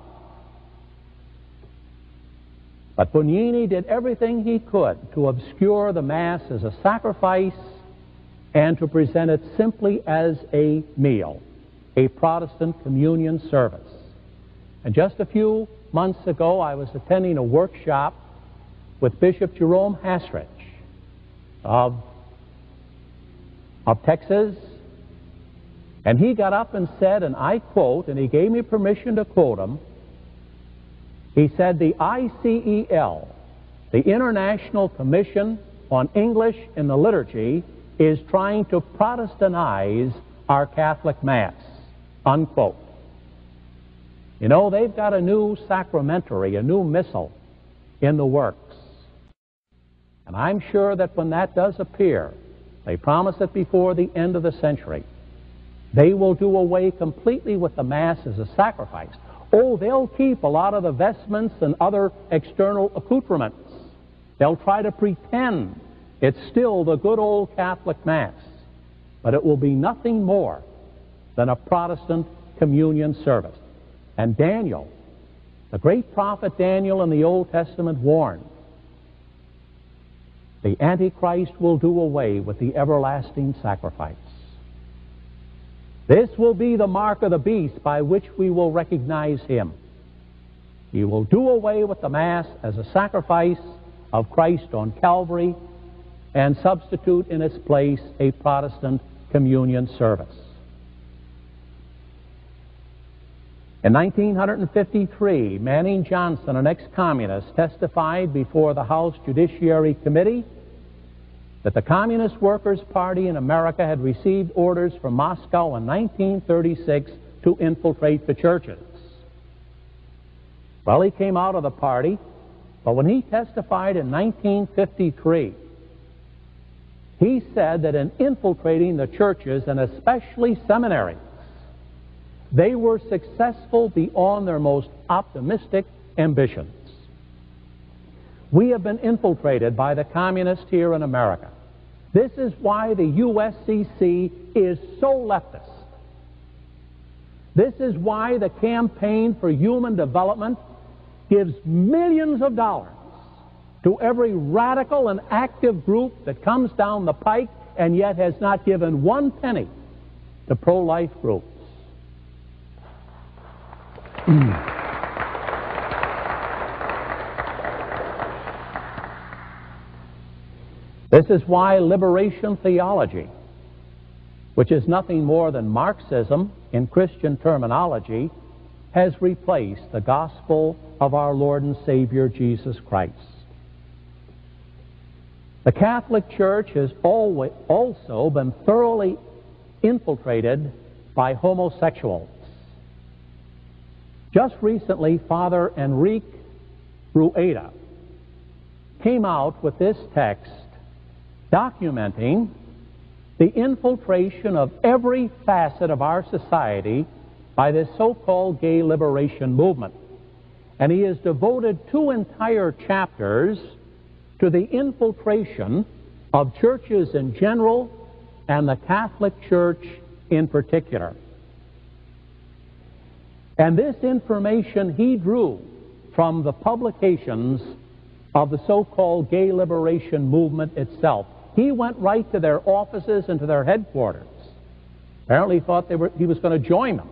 But Bugnini did everything he could to obscure the Mass as a sacrifice and to present it simply as a meal, a Protestant communion service. And just a few months ago, I was attending a workshop with Bishop Jerome Hasrich of of Texas. And he got up and said, and I quote, and he gave me permission to quote him. He said, The ICEL, the International Commission on English in the Liturgy, is trying to Protestantize our Catholic Mass. Unquote. You know, they've got a new sacramentary, a new missal in the works. And I'm sure that when that does appear, they promise it before the end of the century, they will do away completely with the Mass as a sacrifice. Oh, they'll keep a lot of the vestments and other external accoutrements. They'll try to pretend it's still the good old Catholic Mass, but it will be nothing more than a Protestant communion service. And Daniel, the great prophet Daniel in the Old Testament, warned the Antichrist will do away with the everlasting sacrifice. This will be the mark of the beast by which we will recognize him. He will do away with the Mass as a sacrifice of Christ on Calvary and substitute in its place a Protestant communion service. In 1953, Manning Johnson, an ex communist, testified before the House Judiciary Committee that the Communist Workers' Party in America had received orders from Moscow in 1936 to infiltrate the churches. Well, he came out of the party, but when he testified in 1953, he said that in infiltrating the churches, and especially seminaries, they were successful beyond their most optimistic ambitions. We have been infiltrated by the communists here in America. This is why the USCC is so leftist. This is why the Campaign for Human Development gives millions of dollars to every radical and active group that comes down the pike and yet has not given one penny to pro life groups. this is why liberation theology, which is nothing more than Marxism in Christian terminology, has replaced the gospel of our Lord and Savior Jesus Christ. The Catholic Church has always also been thoroughly infiltrated by homosexuals. Just recently, Father Enrique Rueda came out with this text documenting the infiltration of every facet of our society by this so called gay liberation movement. And he has devoted two entire chapters to the infiltration of churches in general and the Catholic Church in particular. And this information he drew from the publications of the so called gay liberation movement itself. He went right to their offices and to their headquarters. Apparently, thought were, he was going to join them.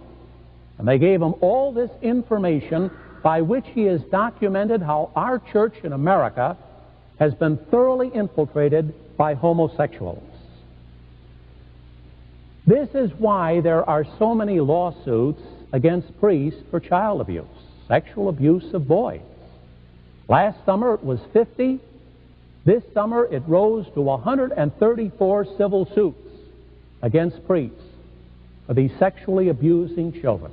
And they gave him all this information by which he has documented how our church in America has been thoroughly infiltrated by homosexuals. This is why there are so many lawsuits against priests for child abuse, sexual abuse of boys. Last summer it was 50. This summer it rose to 134 civil suits against priests for these sexually abusing children.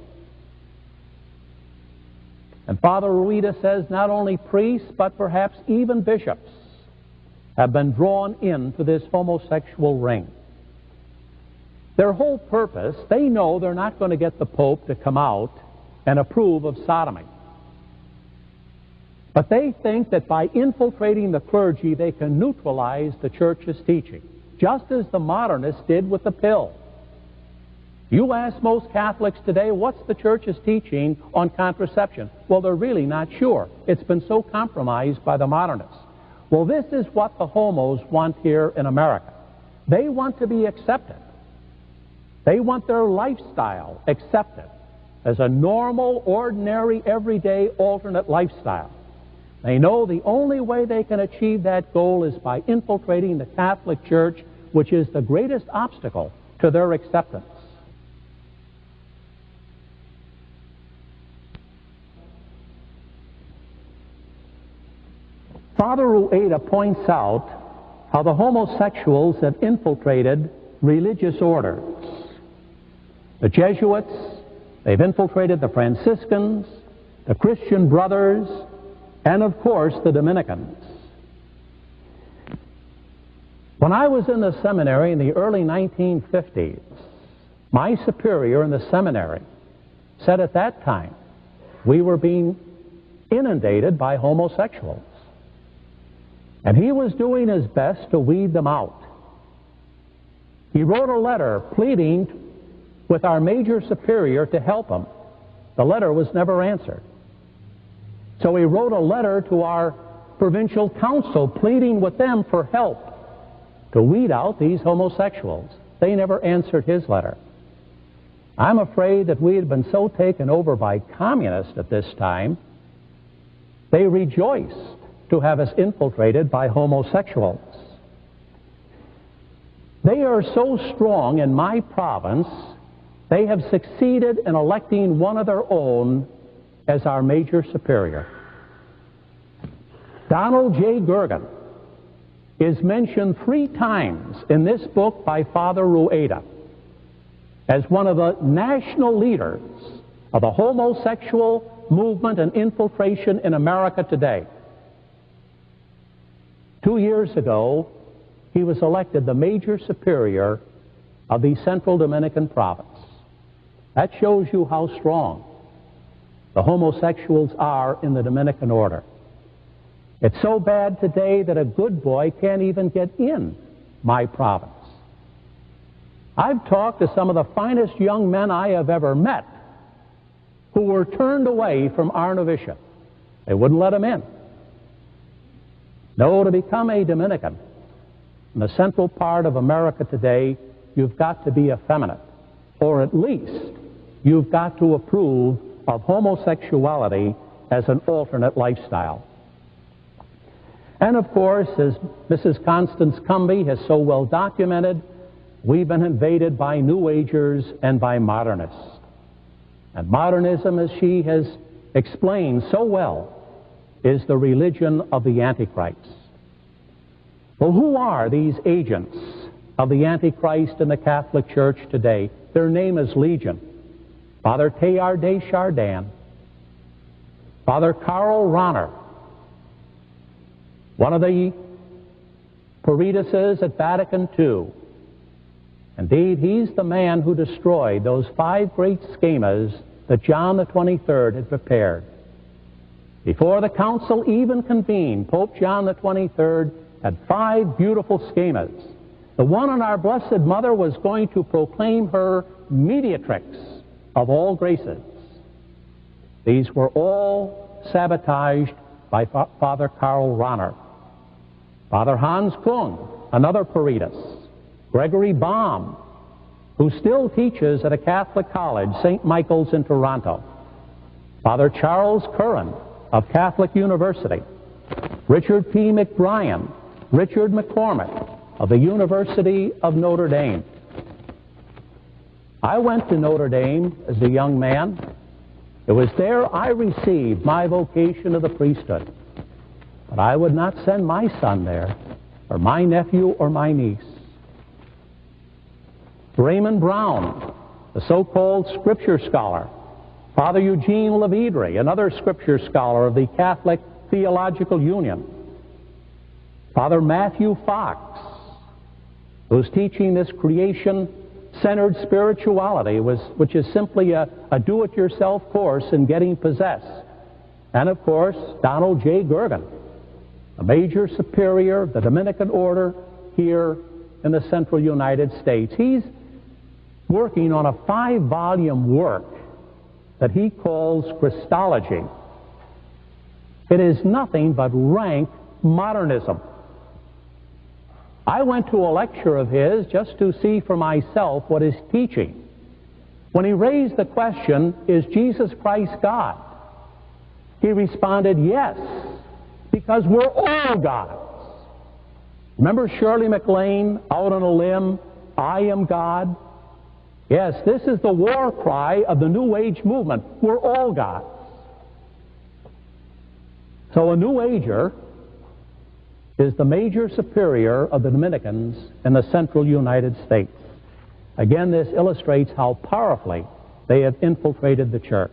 And Father Rueda says not only priests, but perhaps even bishops have been drawn into this homosexual ring. Their whole purpose, they know they're not going to get the Pope to come out and approve of sodomy. But they think that by infiltrating the clergy, they can neutralize the church's teaching, just as the modernists did with the pill. You ask most Catholics today, what's the church's teaching on contraception? Well, they're really not sure. It's been so compromised by the modernists. Well, this is what the homos want here in America. They want to be accepted. They want their lifestyle accepted as a normal, ordinary, everyday, alternate lifestyle. They know the only way they can achieve that goal is by infiltrating the Catholic Church, which is the greatest obstacle to their acceptance. Father Rueda points out how the homosexuals have infiltrated religious orders. The Jesuits, they've infiltrated the Franciscans, the Christian Brothers, and of course the Dominicans. When I was in the seminary in the early 1950s, my superior in the seminary said at that time we were being inundated by homosexuals. And he was doing his best to weed them out. He wrote a letter pleading with our major superior to help him. The letter was never answered. So he wrote a letter to our provincial council pleading with them for help to weed out these homosexuals. They never answered his letter. I'm afraid that we had been so taken over by communists at this time, they rejoiced to have us infiltrated by homosexuals. They are so strong in my province, they have succeeded in electing one of their own as our major superior. Donald J. Goergen is mentioned three times in this book by Father Rueda as one of the national leaders of the homosexual movement and infiltration in America today. Two years ago, he was elected the major superior of the Central Dominican province. That shows you how strong the homosexuals are in the Dominican order. It's so bad today that a good boy can't even get in my province. I've talked to some of the finest young men I have ever met who were turned away from our novitiate. They wouldn't let them in. No, to become a Dominican in the central part of America today, you've got to be effeminate, or at least you've got to approve of homosexuality as an alternate lifestyle. And of course, as Mrs. Constance Cumby has so well documented, we've been invaded by New Agers and by modernists. And modernism, as she has explained so well, is the religion of the Antichrist. Well, who are these agents of the Antichrist in the Catholic Church today? Their name is Legion. Father Teilhard de Chardin, Father Karl Rahner, one of the Parituses at Vatican II. Indeed, he's the man who destroyed those five great schemas that John the 23rd had prepared. Before the council even convened, Pope John the 23rd had five beautiful schemas. The one on our Blessed Mother was going to proclaim her mediatrix of all graces. These were all sabotaged by Fa Father Karl Rahner. Father Hans Kung, another peritus. Gregory Baum, who still teaches at a Catholic college, St. Michael's in Toronto. Father Charles Curran of Catholic University. Richard P. McBrien, Richard McCormick of the University of Notre Dame. I went to Notre Dame as a young man. It was there I received my vocation of the priesthood. But I would not send my son there, or my nephew, or my niece. Raymond Brown, the so-called scripture scholar. Father Eugene LaVerdiere, another scripture scholar of the Catholic Theological Union. Father Matthew Fox, who's teaching this creation centered spirituality, was, which is simply a, a do it yourself course in getting possessed. And of course, Donald J. Goergen, a major superior of the Dominican order here in the central United States. He's working on a five volume work that he calls Christology. It is nothing but rank modernism. I went to a lecture of his just to see for myself what he's teaching. When he raised the question, Is Jesus Christ God? He responded, Yes, because we're all gods. Remember Shirley MacLaine out on a limb, I am God? Yes, this is the war cry of the New Age movement. We're all gods. So a New Ager is the major superior of the Dominicans in the central United States. Again, this illustrates how powerfully they have infiltrated the church.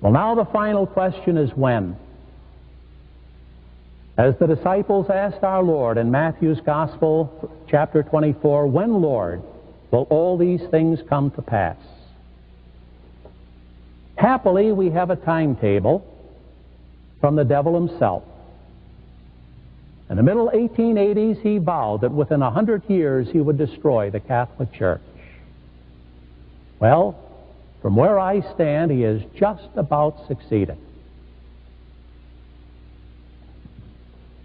Well, now the final question is when. As the disciples asked our Lord in Matthew's Gospel, chapter 24, when, Lord, will all these things come to pass? Happily, we have a timetable from the devil himself. In the middle 1880s, he vowed that within a hundred years he would destroy the Catholic Church. Well, from where I stand, he has just about succeeded.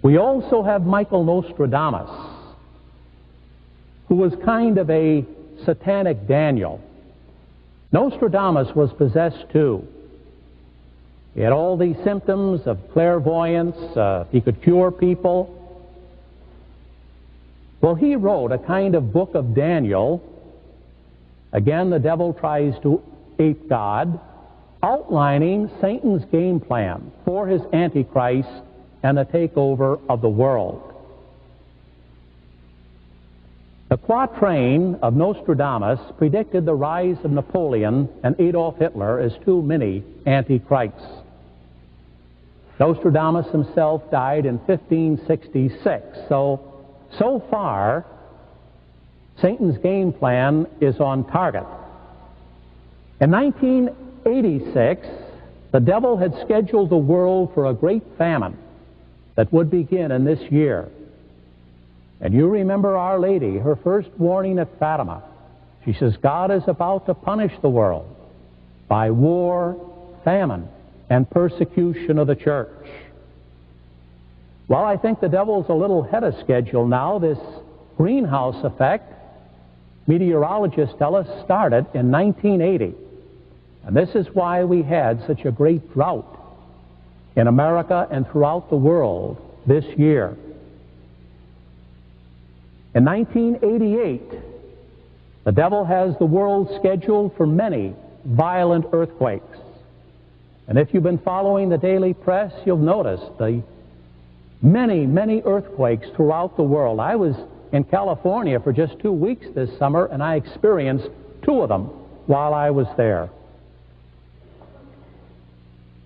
We also have Michael Nostradamus, who was kind of a satanic Daniel. Nostradamus was possessed too. He had all these symptoms of clairvoyance. Uh, he could cure people. Well, he wrote a kind of book of Daniel. Again, the devil tries to ape God, outlining Satan's game plan for his Antichrist and the takeover of the world. The quatrain of Nostradamus predicted the rise of Napoleon and Adolf Hitler as two mini antichrists. Nostradamus himself died in 1566, so so far Satan's game plan is on target. In 1986, the devil had scheduled the world for a great famine that would begin in this year. And you remember Our Lady, her first warning at Fatima. She says, God is about to punish the world by war, famine, and persecution of the church. Well, I think the devil's a little ahead of schedule now. This greenhouse effect, meteorologists tell us, started in 1980. And this is why we had such a great drought in America and throughout the world this year. In 1988, the devil has the world scheduled for many violent earthquakes. And if you've been following the daily press, you'll notice the many, many earthquakes throughout the world. I was in California for just two weeks this summer, and I experienced two of them while I was there.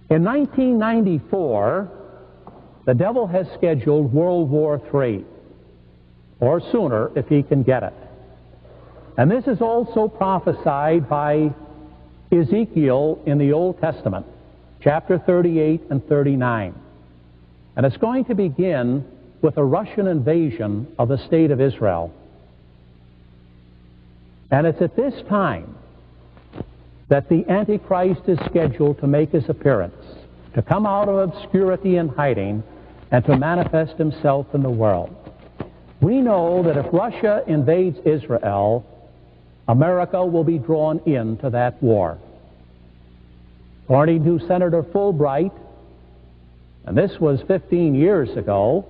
In 1994, the devil has scheduled World War III, or sooner if he can get it. And this is also prophesied by Ezekiel in the Old Testament, chapter 38 and 39. And it's going to begin with a Russian invasion of the state of Israel. And it's at this time that the Antichrist is scheduled to make his appearance, to come out of obscurity and hiding, and to manifest himself in the world. We know that if Russia invades Israel, America will be drawn into that war. According to Senator Fulbright, and this was 15 years ago,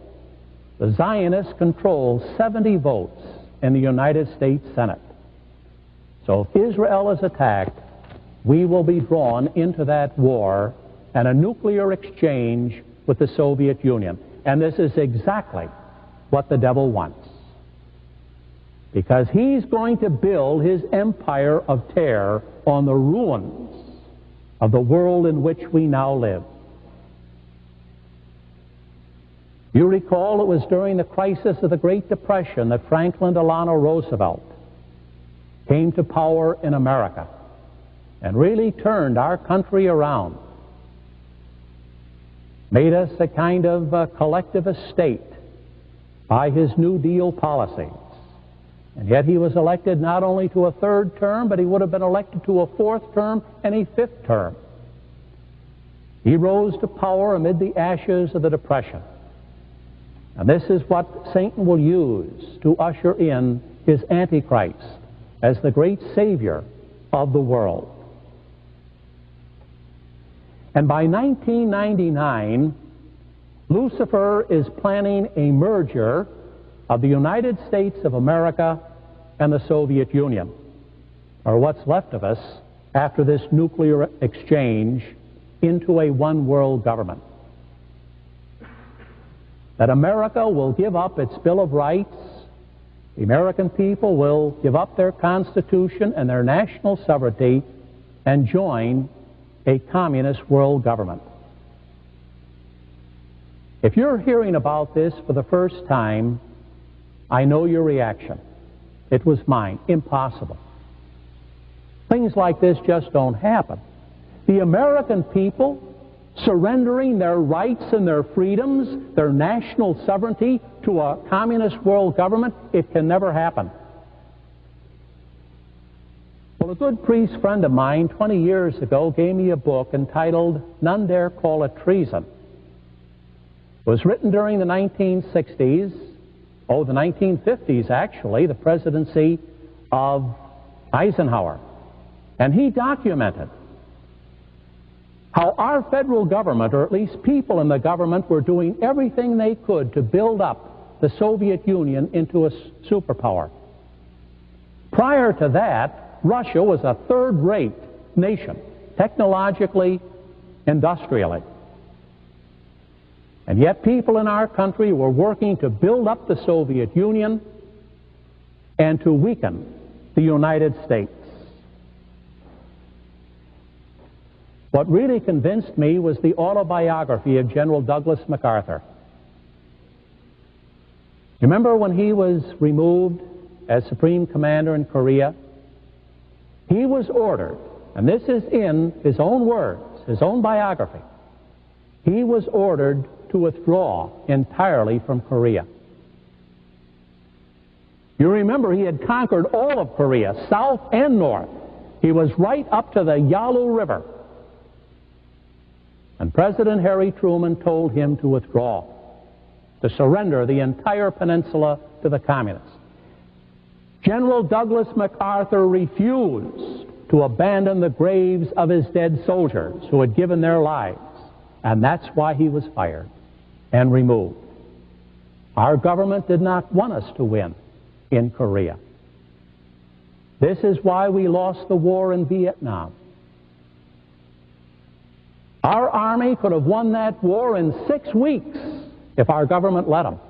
the Zionists control 70 votes in the United States Senate. So if Israel is attacked, we will be drawn into that war and a nuclear exchange with the Soviet Union. And this is exactly what the devil wants. Because he's going to build his empire of terror on the ruins of the world in which we now live. You recall it was during the crisis of the Great Depression that Franklin Delano Roosevelt came to power in America and really turned our country around. Made us a kind of uh, collectivist state by his New Deal policies. And yet he was elected not only to a third term, but he would have been elected to a fourth term and a fifth term. He rose to power amid the ashes of the Depression. And this is what Satan will use to usher in his Antichrist as the great Savior of the world. And by 1999, Lucifer is planning a merger of the United States of America and the Soviet Union, or what's left of us after this nuclear exchange into a one world government. That America will give up its Bill of Rights, the American people will give up their Constitution and their national sovereignty and join a communist world government. If you're hearing about this for the first time, I know your reaction. It was mine. Impossible. Things like this just don't happen. The American people surrendering their rights and their freedoms, their national sovereignty to a communist world government, it can never happen. Well, a good priest friend of mine 20 years ago gave me a book entitled None Dare Call It Treason. It was written during the 1960s, oh, the 1950s actually, the presidency of Eisenhower. And he documented how our federal government, or at least people in the government, were doing everything they could to build up the Soviet Union into a superpower. Prior to that, Russia was a third rate nation, technologically, industrially. And yet, people in our country were working to build up the Soviet Union and to weaken the United States. What really convinced me was the autobiography of General Douglas MacArthur. Remember when he was removed as Supreme Commander in Korea? He was ordered, and this is in his own words, his own biography, he was ordered to withdraw entirely from Korea. You remember he had conquered all of Korea, south and north. He was right up to the Yalu River. And President Harry Truman told him to withdraw, to surrender the entire peninsula to the communists. General Douglas MacArthur refused to abandon the graves of his dead soldiers who had given their lives, and that's why he was fired and removed. Our government did not want us to win in Korea. This is why we lost the war in Vietnam. Our army could have won that war in six weeks if our government let them.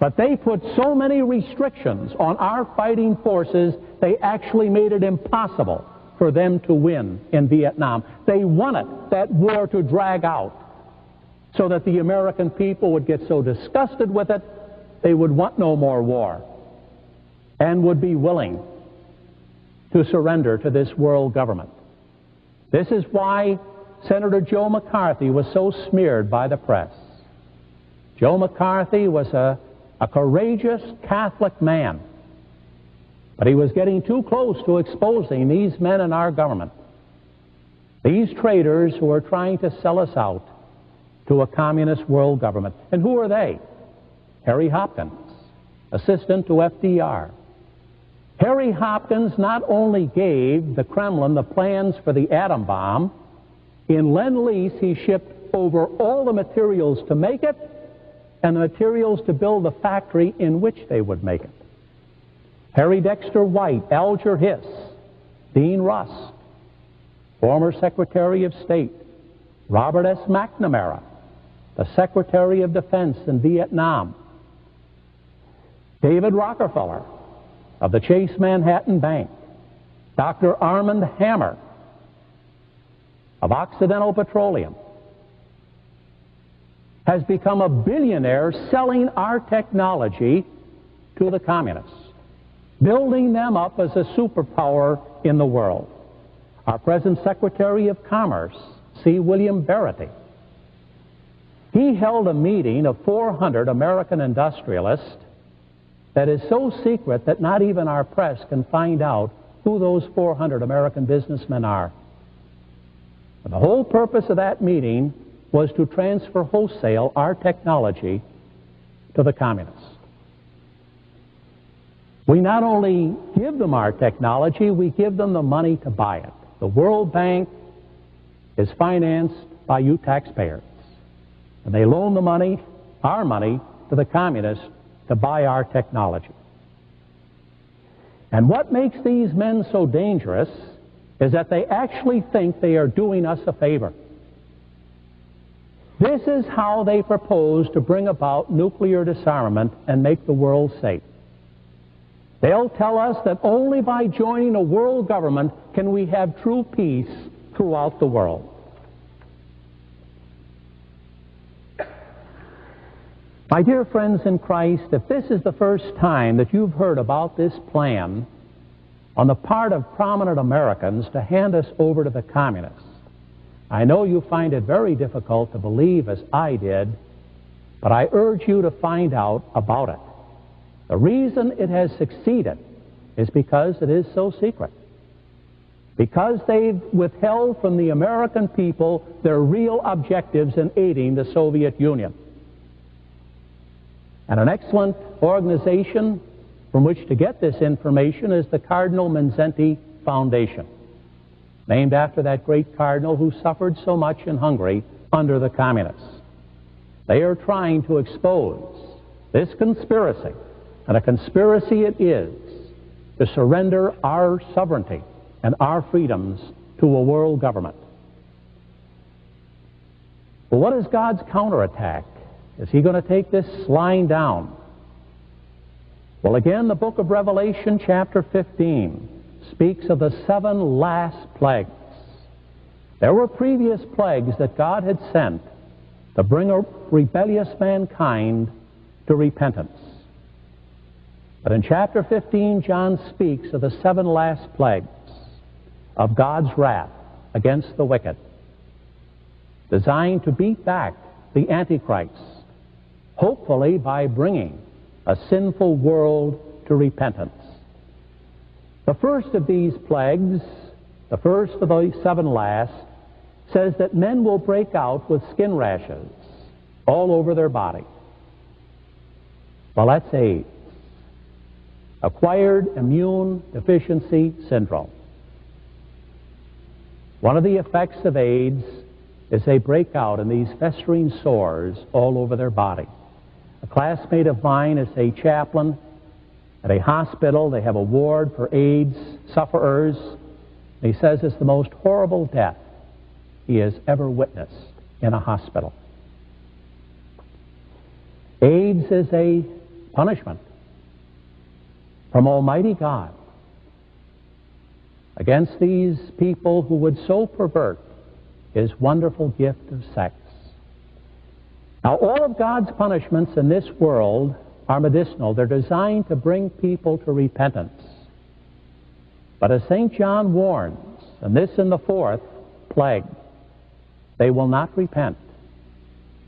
But they put so many restrictions on our fighting forces, they actually made it impossible for them to win in Vietnam. They wanted that war to drag out so that the American people would get so disgusted with it, they would want no more war and would be willing to surrender to this world government. This is why Senator Joe McCarthy was so smeared by the press. Joe McCarthy was a, a courageous Catholic man, but he was getting too close to exposing these men in our government, these traitors who are trying to sell us out to a communist world government. And who are they? Harry Hopkins, assistant to FDR. Harry Hopkins not only gave the Kremlin the plans for the atom bomb, in Lend Lease, he shipped over all the materials to make it and the materials to build the factory in which they would make it. Harry Dexter White, Alger Hiss, Dean Rusk, former Secretary of State, Robert S. McNamara, the Secretary of Defense in Vietnam, David Rockefeller of the Chase Manhattan Bank, Dr. Armand Hammer, of Occidental Petroleum has become a billionaire selling our technology to the communists, building them up as a superpower in the world. Our present Secretary of Commerce, C. William Verity, he held a meeting of 400 American industrialists that is so secret that not even our press can find out who those 400 American businessmen are. And the whole purpose of that meeting was to transfer wholesale our technology to the communists. We not only give them our technology, we give them the money to buy it. The World Bank is financed by you taxpayers. And they loan the money, our money, to the communists to buy our technology. And what makes these men so dangerous is that they actually think they are doing us a favor. This is how they propose to bring about nuclear disarmament and make the world safe. They'll tell us that only by joining a world government can we have true peace throughout the world. My dear friends in Christ, if this is the first time that you've heard about this plan on the part of prominent Americans to hand us over to the communists, I know you find it very difficult to believe as I did, but I urge you to find out about it. The reason it has succeeded is because it is so secret. Because they've withheld from the American people their real objectives in aiding the Soviet Union. And an excellent organization from which to get this information is the Cardinal Mindszenty Foundation, named after that great cardinal who suffered so much in Hungary under the communists. They are trying to expose this conspiracy and a conspiracy it is to surrender our sovereignty and our freedoms to a world government. What is God's counterattack? Is he going to take this line down? Well, again, the book of Revelation, chapter 15, speaks of the seven last plagues. There were previous plagues that God had sent to bring a rebellious mankind to repentance. But in chapter 15, John speaks of the seven last plagues of God's wrath against the wicked, designed to beat back the Antichrist, hopefully by bringing a sinful world to repentance. The first of these plagues, the first of the seven last, says that men will break out with skin rashes all over their body. Well, that's AIDS. Acquired Immune Deficiency Syndrome. One of the effects of AIDS is they break out in these festering sores all over their body. A classmate of mine is a chaplain at a hospital. They have a ward for AIDS sufferers. He says it's the most horrible death he has ever witnessed in a hospital. AIDS is a punishment from Almighty God against these people who would so pervert his wonderful gift of sex. Now, all of God's punishments in this world are medicinal. They're designed to bring people to repentance. But as St. John warns, and this in the fourth plague, they will not repent.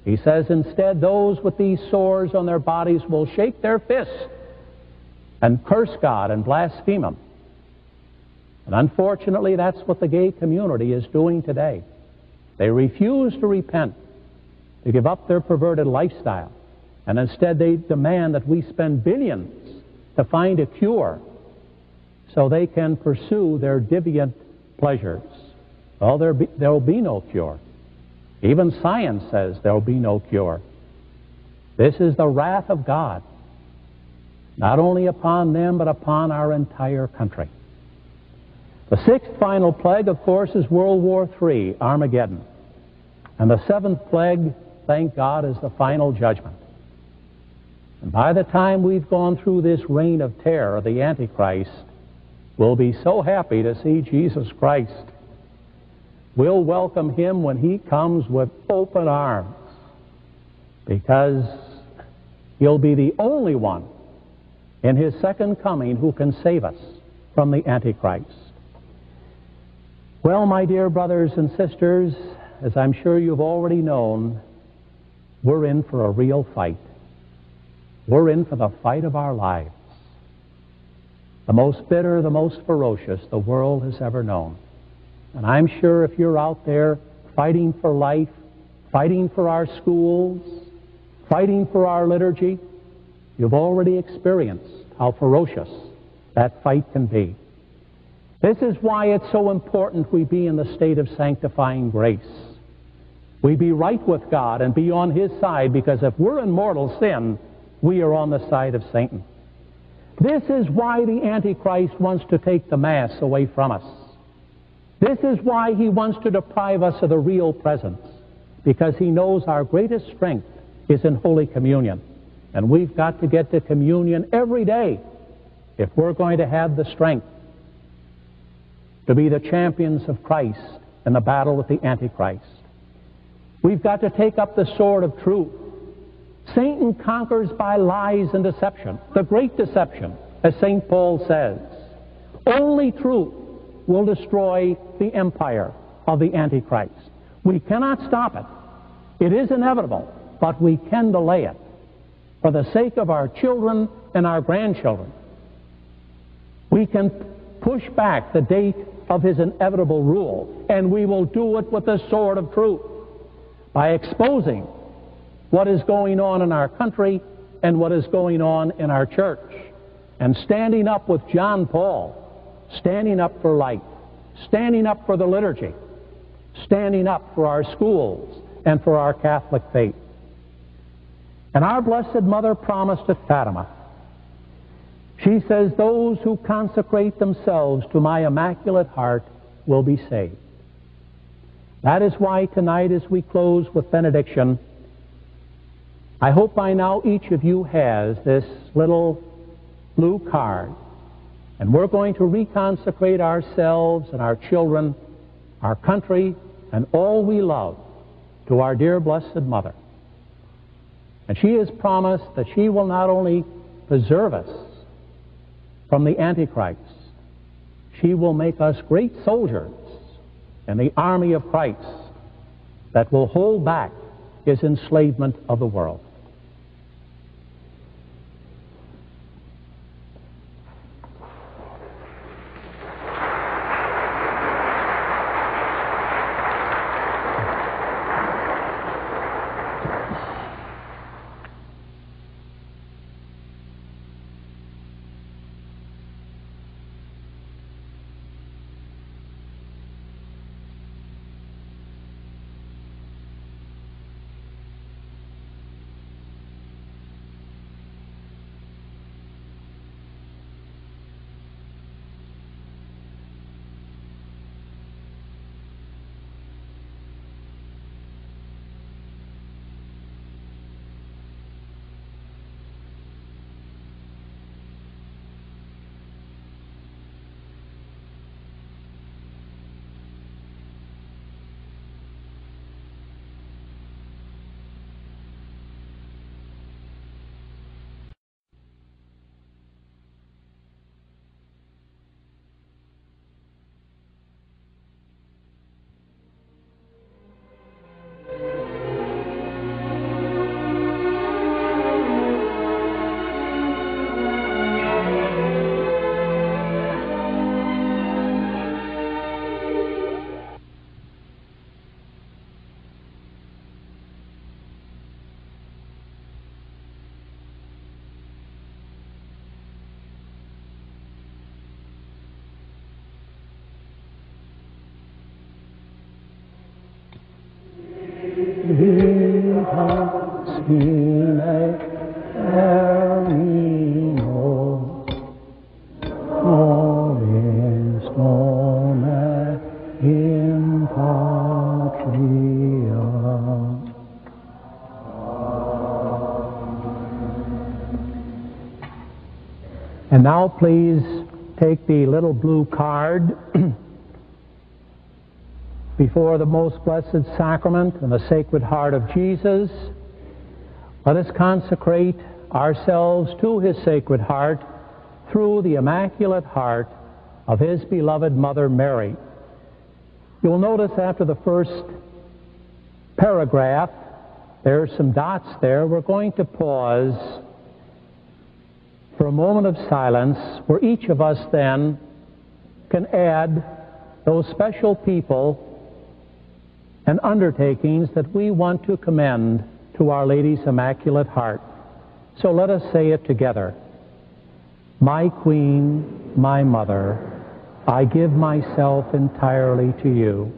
He says instead, those with these sores on their bodies will shake their fists and curse God and blaspheme Him. And unfortunately, that's what the gay community is doing today. They refuse to repent, to give up their perverted lifestyle, and instead they demand that we spend billions to find a cure so they can pursue their deviant pleasures. Well, there, be, there will be no cure. Even science says there will be no cure. This is the wrath of God, not only upon them, but upon our entire country. The sixth final plague, of course, is World War III, Armageddon. And the seventh plague, thank God, is the final judgment. And by the time we've gone through this reign of terror the Antichrist, we'll be so happy to see Jesus Christ. We'll welcome him when he comes with open arms because he'll be the only one in his second coming who can save us from the Antichrist. Well, my dear brothers and sisters, as I'm sure you've already known, we're in for a real fight. We're in for the fight of our lives. The most bitter, the most ferocious the world has ever known. And I'm sure if you're out there fighting for life, fighting for our schools, fighting for our liturgy, you've already experienced how ferocious that fight can be. This is why it's so important we be in the state of sanctifying grace. We be right with God and be on His side because if we're in mortal sin, we are on the side of Satan. This is why the Antichrist wants to take the Mass away from us. This is why he wants to deprive us of the real presence, because he knows our greatest strength is in Holy Communion. And we've got to get to communion every day if we're going to have the strength to be the champions of Christ in the battle with the Antichrist. We've got to take up the sword of truth, Satan conquers by lies and deception, the great deception, as St. Paul says. Only truth will destroy the empire of the Antichrist. We cannot stop it. It is inevitable, but we can delay it for the sake of our children and our grandchildren. We can push back the date of his inevitable rule, and we will do it with the sword of truth by exposing what is going on in our country and what is going on in our church, and standing up with John Paul, standing up for light, standing up for the liturgy, standing up for our schools and for our Catholic faith. And our Blessed Mother promised at Fatima. She says, Those who consecrate themselves to my Immaculate Heart will be saved. That is why tonight, as we close with benediction, I hope by now each of you has this little blue card. And we're going to reconsecrate ourselves and our children, our country, and all we love to our dear Blessed Mother. And she has promised that she will not only preserve us from the Antichrist, she will make us great soldiers in the army of Christ that will hold back his enslavement of the world. And now please take the little blue card before the most blessed sacrament and the Sacred Heart of Jesus. Let us consecrate ourselves to his Sacred Heart through the Immaculate Heart of his beloved Mother Mary. You'll notice after the first paragraph, there are some dots there. We're going to pause for a moment of silence where each of us then can add those special people and undertakings that we want to commend to Our Lady's Immaculate Heart. So let us say it together. My Queen, my Mother, I give myself entirely to you,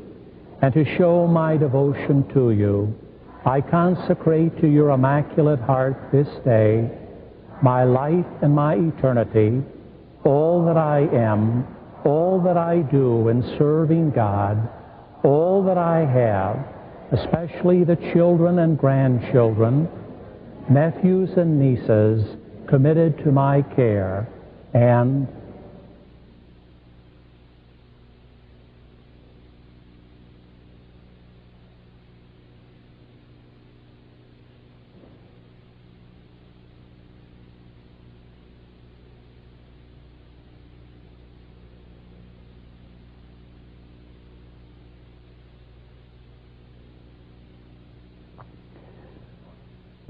and to show my devotion to you, I consecrate to your Immaculate Heart this day my life and my eternity, all that I am, all that I do in serving God, all that I have, especially the children and grandchildren, nephews and nieces committed to my care, and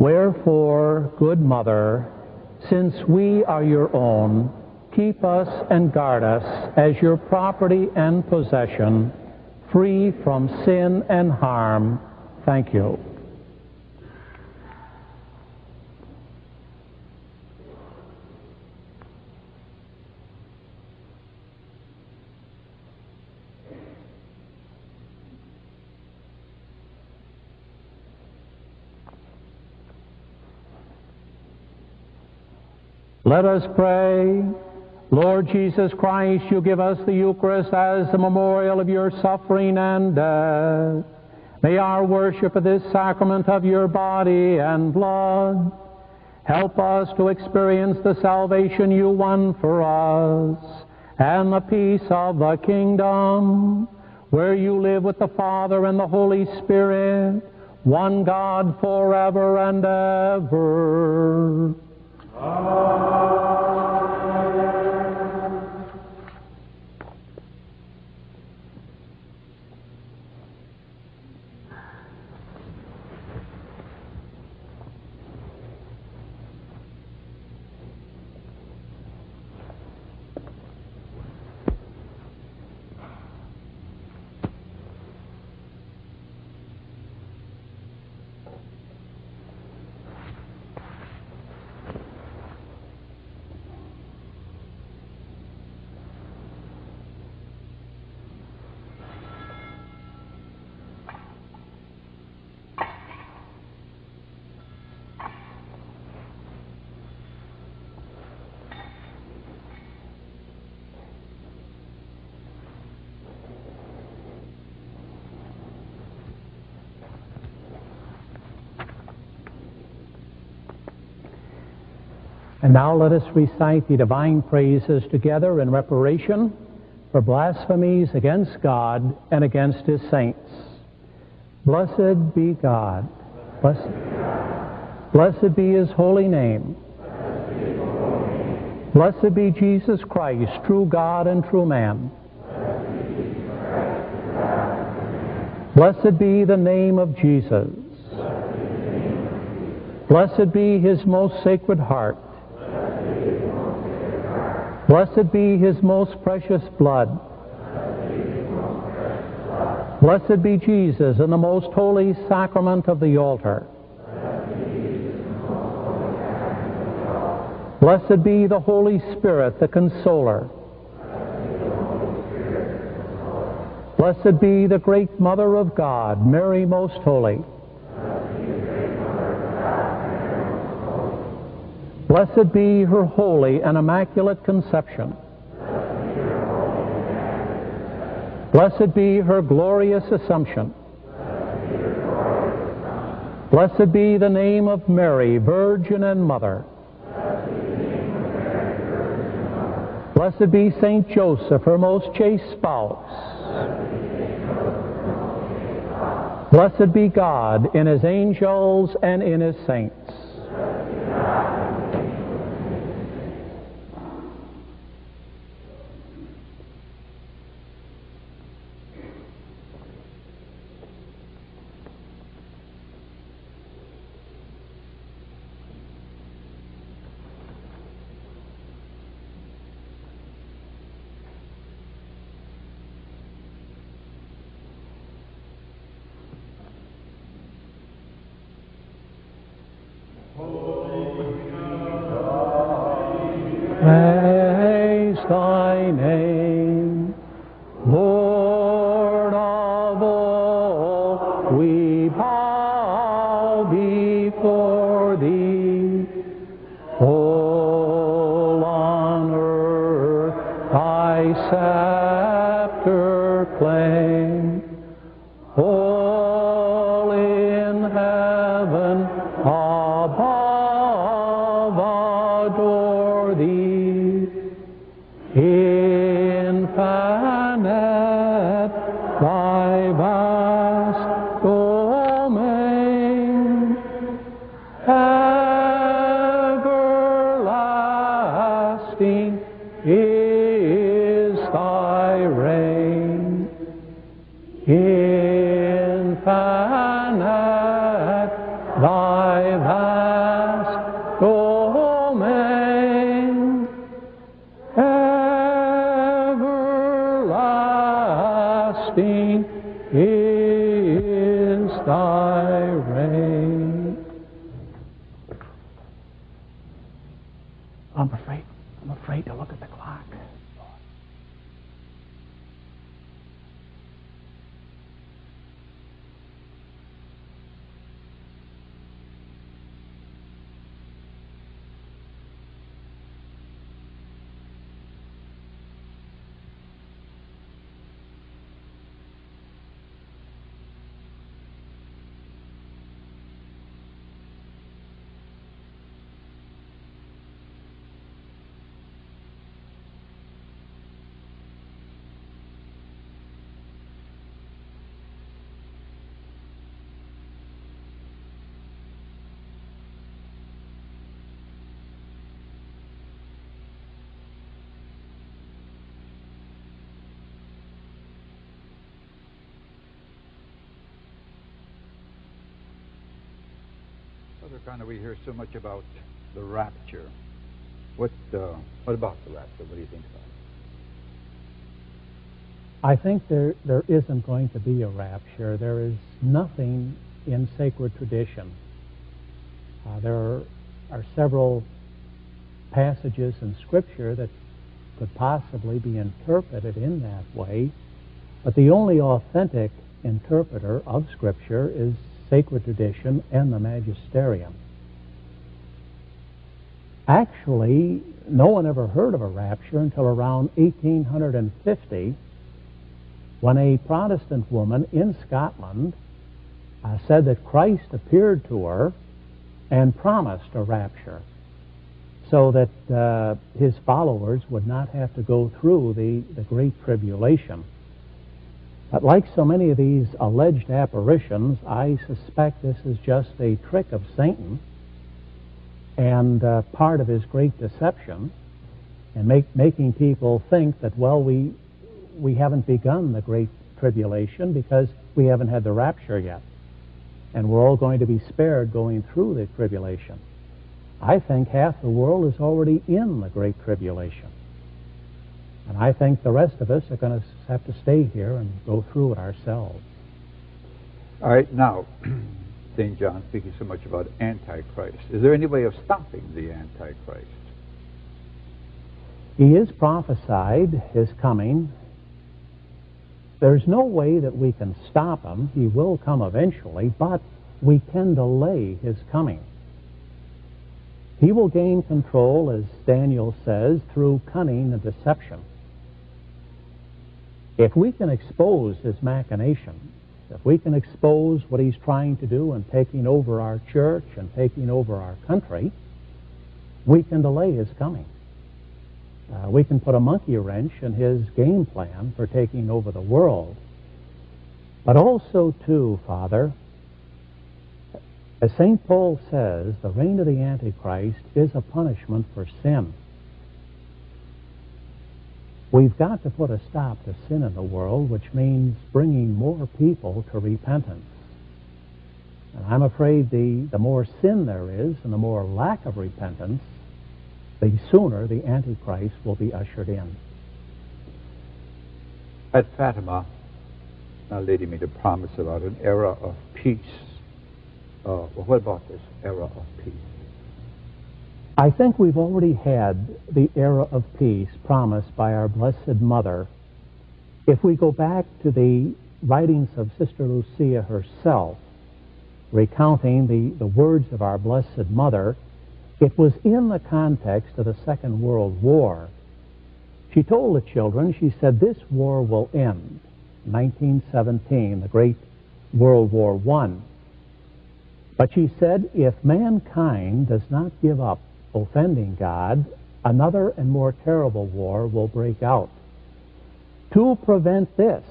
Wherefore, good mother, since we are your own, keep us and guard us as your property and possession, free from sin and harm. Thank you. Let us pray. Lord Jesus Christ, you give us the Eucharist as a memorial of your suffering and death. May our worship of this sacrament of your body and blood help us to experience the salvation you won for us and the peace of the kingdom where you live with the Father and the Holy Spirit, one God forever and ever. And now let us recite the divine praises together in reparation for blasphemies against God and against his saints. Blessed be God. Blessed, blessed be his holy name. Blessed be Jesus Christ, true God and true man. Blessed be the name of Jesus. Blessed be his most sacred heart. Blessed be his most precious blood. Blessed be Jesus in the most holy sacrament of the altar. Blessed be the Holy Spirit, the consoler. Blessed be the great Mother of God, Mary most holy. Blessed be her holy and immaculate conception. Blessed be her glorious assumption. Blessed be the name of Mary, Virgin and Mother. Blessed be Saint Joseph, her most chaste spouse. Blessed be God in his angels and in his saints. We hear so much about the rapture. What, uh, what about the rapture? What do you think about it? I think there, there isn't going to be a rapture. There is nothing in sacred tradition. Uh, there are, are several passages in Scripture that could possibly be interpreted in that way, but the only authentic interpreter of Scripture is sacred tradition and the magisterium. Actually, no one ever heard of a rapture until around 1850 when a Protestant woman in Scotland uh, said that Christ appeared to her and promised a rapture so that uh, his followers would not have to go through the, the Great Tribulation. But like so many of these alleged apparitions, I suspect this is just a trick of Satan and uh, part of his great deception and make, making people think that, well, we, we haven't begun the Great Tribulation because we haven't had the rapture yet. And we're all going to be spared going through the tribulation. I think half the world is already in the Great Tribulation. And I think the rest of us are going to have to stay here and go through it ourselves. All right, now, St. John speaking so much about Antichrist. Is there any way of stopping the Antichrist? He is prophesied his coming. There's no way that we can stop him. He will come eventually, but we can delay his coming. He will gain control, as Daniel says, through cunning and deception. If we can expose his machinations, if we can expose what he's trying to do in taking over our church and taking over our country, we can delay his coming. Uh, we can put a monkey wrench in his game plan for taking over the world. But also, too, Father, as St. Paul says, the reign of the Antichrist is a punishment for sin. We've got to put a stop to sin in the world, which means bringing more people to repentance. And I'm afraid the, the more sin there is and the more lack of repentance, the sooner the Antichrist will be ushered in. At Fatima, Our Lady made a promise about an era of peace. Uh, well, what about this era of peace? I think we've already had the era of peace promised by our Blessed Mother. If we go back to the writings of Sister Lucia herself, recounting the, the words of our Blessed Mother, it was in the context of the Second World War. She told the children, she said, this war will end. 1917, the great World War I. But she said, if mankind does not give up offending God, another and more terrible war will break out. To prevent this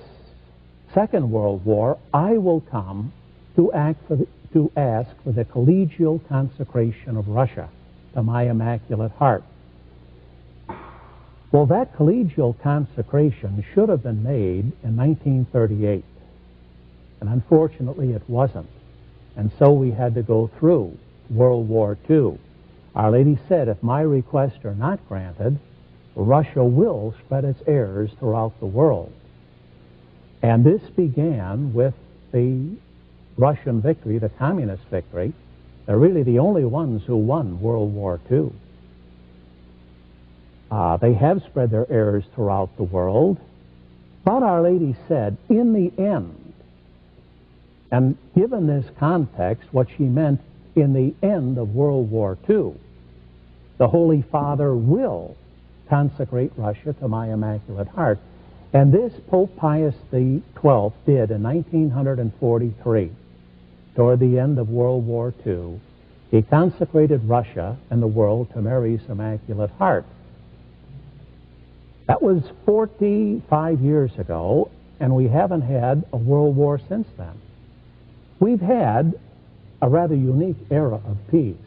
Second World War, I will come to, the, to ask for the collegial consecration of Russia to my Immaculate Heart. Well, that collegial consecration should have been made in 1938. And unfortunately, it wasn't. And so we had to go through World War II. Our Lady said, if my requests are not granted, Russia will spread its errors throughout the world. And this began with the Russian victory, the communist victory, they're really the only ones who won World War II. Uh, they have spread their errors throughout the world. But Our Lady said, in the end, and given this context, what she meant in the end of World War II, the Holy Father will consecrate Russia to my Immaculate Heart. And this Pope Pius XII did in 1943, toward the end of World War II. He consecrated Russia and the world to Mary's Immaculate Heart. That was 45 years ago, and we haven't had a world war since then. We've had a rather unique era of peace.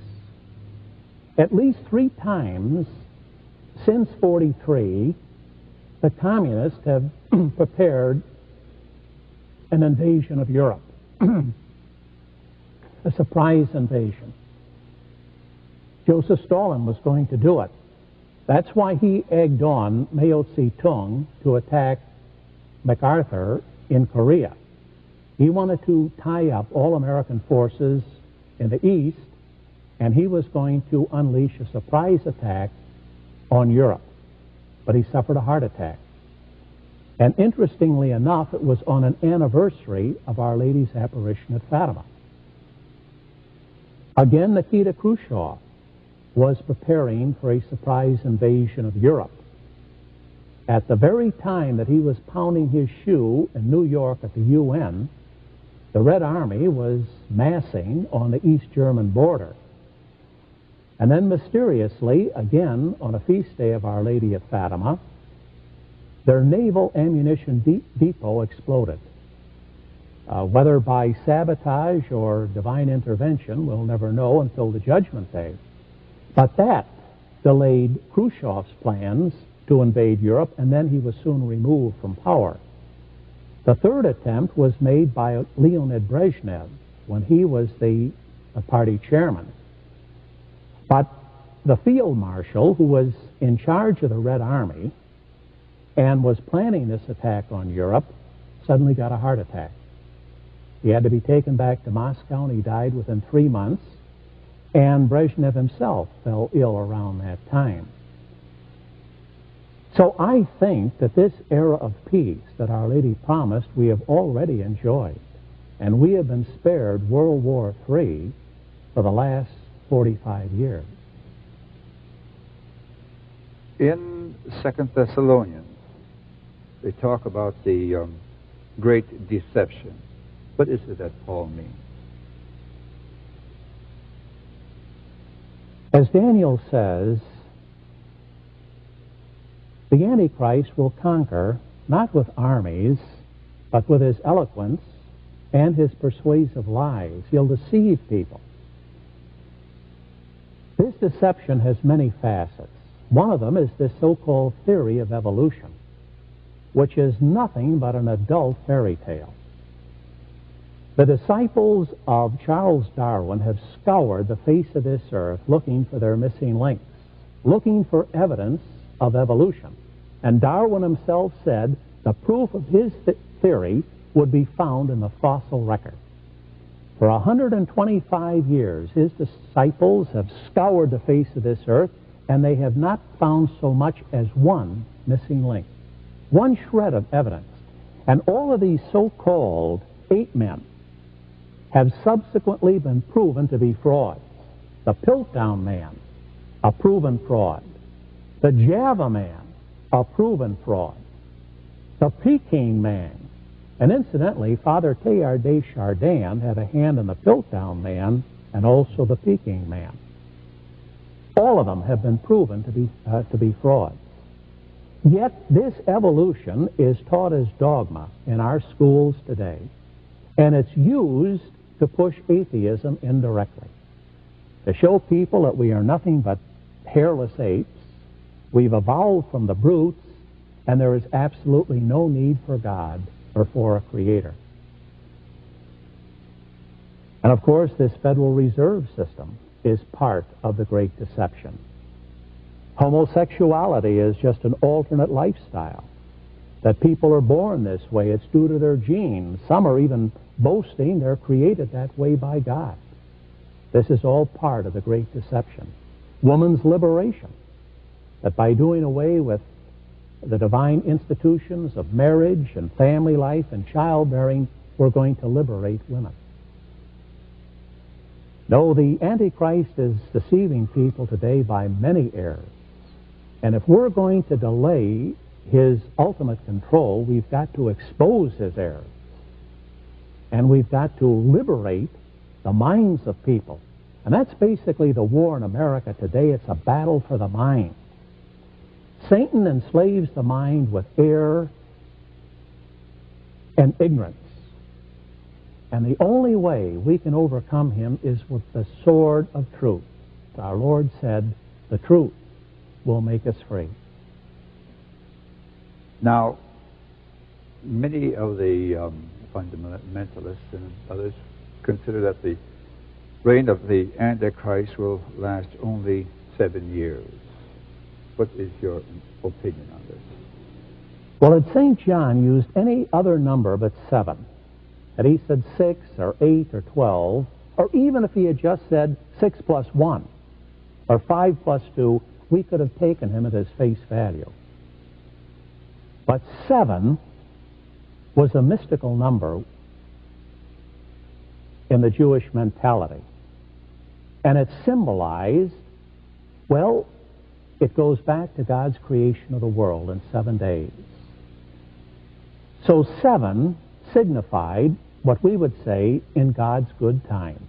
At least three times since 43, the communists have prepared an invasion of Europe, a surprise invasion. Joseph Stalin was going to do it. That's why he egged on Mao Zedong to attack MacArthur in Korea. He wanted to tie up all American forces in the East, and he was going to unleash a surprise attack on Europe. But he suffered a heart attack. And interestingly enough, it was on an anniversary of Our Lady's apparition at Fatima. Again, Nikita Khrushchev was preparing for a surprise invasion of Europe. At the very time that he was pounding his shoe in New York at the UN, the Red Army was massing on the East German border. And then mysteriously, again on a feast day of Our Lady of Fatima, their naval ammunition de depot exploded. Uh, whether by sabotage or divine intervention, we'll never know until the Judgment Day. But that delayed Khrushchev's plans to invade Europe, and then he was soon removed from power. The third attempt was made by Leonid Brezhnev when he was the uh, party chairman. But the field marshal, who was in charge of the Red Army and was planning this attack on Europe, suddenly got a heart attack. He had to be taken back to Moscow, and he died within three months. And Brezhnev himself fell ill around that time. So I think that this era of peace that Our Lady promised we have already enjoyed. And we have been spared World War III for the last 45 years. In Second Thessalonians, they talk about the um, great deception. What is it that Paul means? As Daniel says, the Antichrist will conquer not with armies, but with his eloquence and his persuasive lies. He'll deceive people. This deception has many facets. One of them is this so-called theory of evolution, which is nothing but an adult fairy tale. The disciples of Charles Darwin have scoured the face of this earth looking for their missing links, looking for evidence of evolution. And Darwin himself said the proof of his th theory would be found in the fossil record. For 125 years, his disciples have scoured the face of this earth, and they have not found so much as one missing link, one shred of evidence. And all of these so-called ape men have subsequently been proven to be frauds. The Piltdown Man, a proven fraud. The Java Man, a proven fraud. The Peking Man, and incidentally, Father Teilhard de Chardin had a hand in the Piltdown Man and also the Peking Man. All of them have been proven to be, uh, to be frauds. Yet this evolution is taught as dogma in our schools today, and it's used to push atheism indirectly, to show people that we are nothing but hairless apes, we've evolved from the brutes, and there is absolutely no need for God or for a creator. And of course, this Federal Reserve System is part of the great deception. Homosexuality is just an alternate lifestyle. that people are born this way. It's due to their genes. Some are even boasting they're created that way by God. This is all part of the great deception. Woman's liberation. That by doing away with the divine institutions of marriage and family life and childbearing, we're going to liberate women. No, the Antichrist is deceiving people today by many errors. And if we're going to delay his ultimate control, we've got to expose his errors. And we've got to liberate the minds of people. And that's basically the war in America today. It's a battle for the mind. Satan enslaves the mind with error and ignorance. And the only way we can overcome him is with the sword of truth. Our Lord said, the truth will make us free. Now, many of the um, fundamentalists and others consider that the reign of the Antichrist will last only seven years. What is your opinion on this? Well, had St. John used any other number but seven, had he said six or eight or twelve, or even if he had just said six plus one or five plus two, we could have taken him at his face value. But seven was a mystical number in the Jewish mentality. And it symbolized, well, it goes back to God's creation of the world in seven days. So seven signified what we would say in God's good time,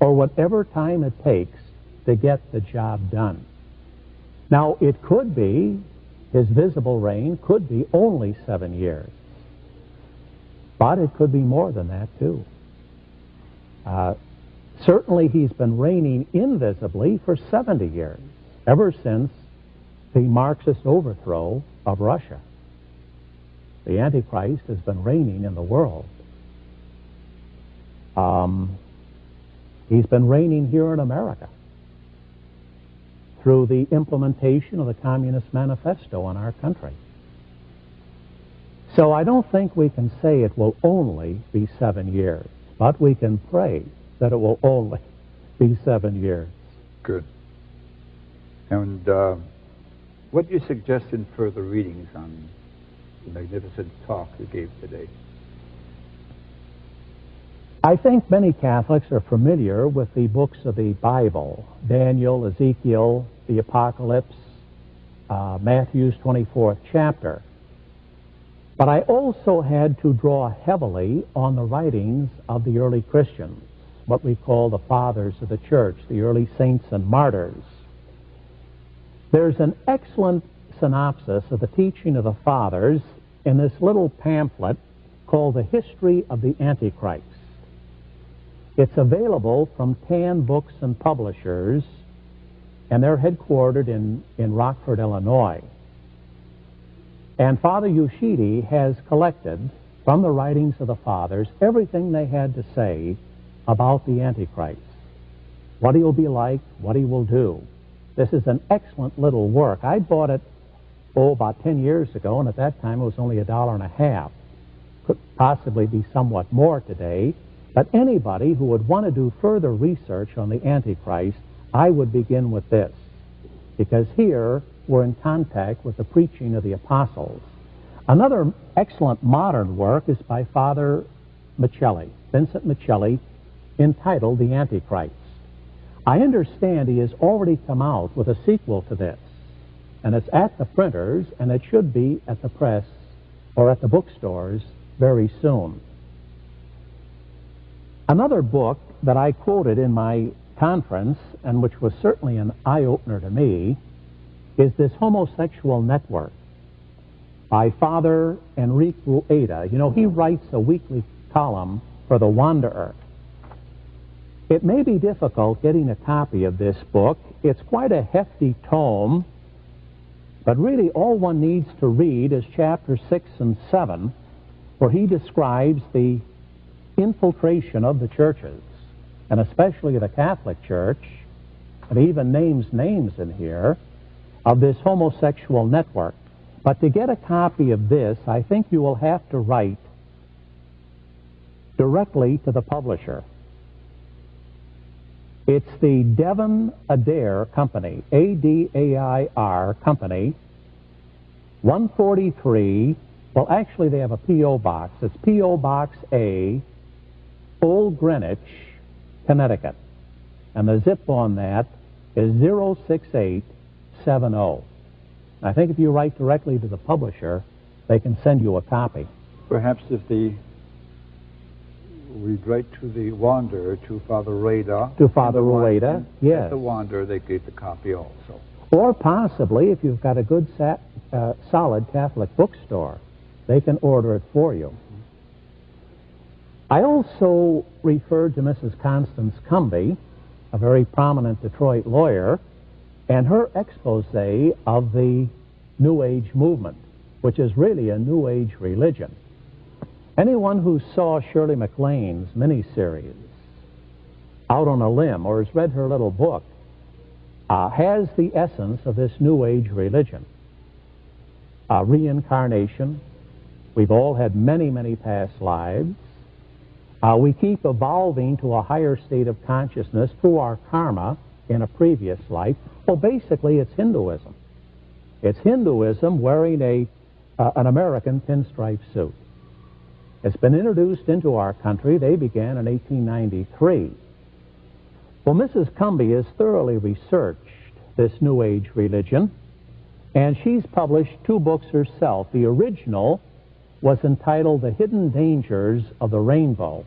or whatever time it takes to get the job done. Now, it could be, his visible reign could be only seven years. But it could be more than that, too. Uh, certainly, he's been reigning invisibly for 70 years, ever since the Marxist overthrow of Russia. The Antichrist has been reigning in the world. Um, he's been reigning here in America through the implementation of the Communist Manifesto in our country. So I don't think we can say it will only be seven years, but we can pray that it will only be seven years. Good. And uh, what do you suggest in further readings on the magnificent talk you gave today? I think many Catholics are familiar with the books of the Bible Daniel, Ezekiel, the Apocalypse, uh, Matthew's 24th chapter. But I also had to draw heavily on the writings of the early Christians, what we call the fathers of the church, the early saints and martyrs. There's an excellent synopsis of the teaching of the fathers in this little pamphlet called The History of the Antichrist. It's available from Tan Books and Publishers, and they're headquartered in, in Rockford, Illinois. And Father Huchede has collected from the writings of the fathers everything they had to say about the Antichrist, what he'll be like, what he will do. This is an excellent little work. I bought it, oh, about 10 years ago, and at that time it was only a dollar and a half. Could possibly be somewhat more today. But anybody who would want to do further research on the Antichrist, I would begin with this. Because here we're in contact with the preaching of the apostles. Another excellent modern work is by Father Miceli, Vincent Miceli, entitled The Antichrist. I understand he has already come out with a sequel to this, and it's at the printers, and it should be at the press or at the bookstores very soon. Another book that I quoted in my conference, and which was certainly an eye opener to me, is this homosexual network by Father Enrique Rueda. You know, he writes a weekly column for The Wanderer. It may be difficult getting a copy of this book. It's quite a hefty tome, but really all one needs to read is chapter 6 and 7, where he describes the infiltration of the churches, and especially the Catholic Church, and even names names in here, of this homosexual network. But to get a copy of this, I think you will have to write directly to the publisher. It's the Devin Adair Company, A-D-A-I-R Company, 143, well, actually they have a P.O. box. It's P.O. Box A, Old Greenwich, Connecticut. And the zip on that is 06870. I think if you write directly to the publisher, they can send you a copy. Perhaps if the we write to the Wanderer, to Father Rada. To Father Rada, yes. The Wanderer, they get the copy also. Or possibly, if you've got a good, sa- uh, solid Catholic bookstore, they can order it for you. I also referred to Mrs. Constance Cumby, a very prominent Detroit lawyer, and her expose of the New Age movement, which is really a New Age religion. Anyone who saw Shirley MacLaine's miniseries, Out on a Limb, or has read her little book, uh, has the essence of this New Age religion. Uh, reincarnation. We've all had many, many past lives. Uh, we keep evolving to a higher state of consciousness through our karma in a previous life. Well, basically, it's Hinduism. It's Hinduism wearing a, uh, an American pinstripe suit. It's been introduced into our country. They began in 1893. Well, Mrs. Cumby has thoroughly researched this New Age religion, and she's published two books herself. The original was entitled The Hidden Dangers of the Rainbow,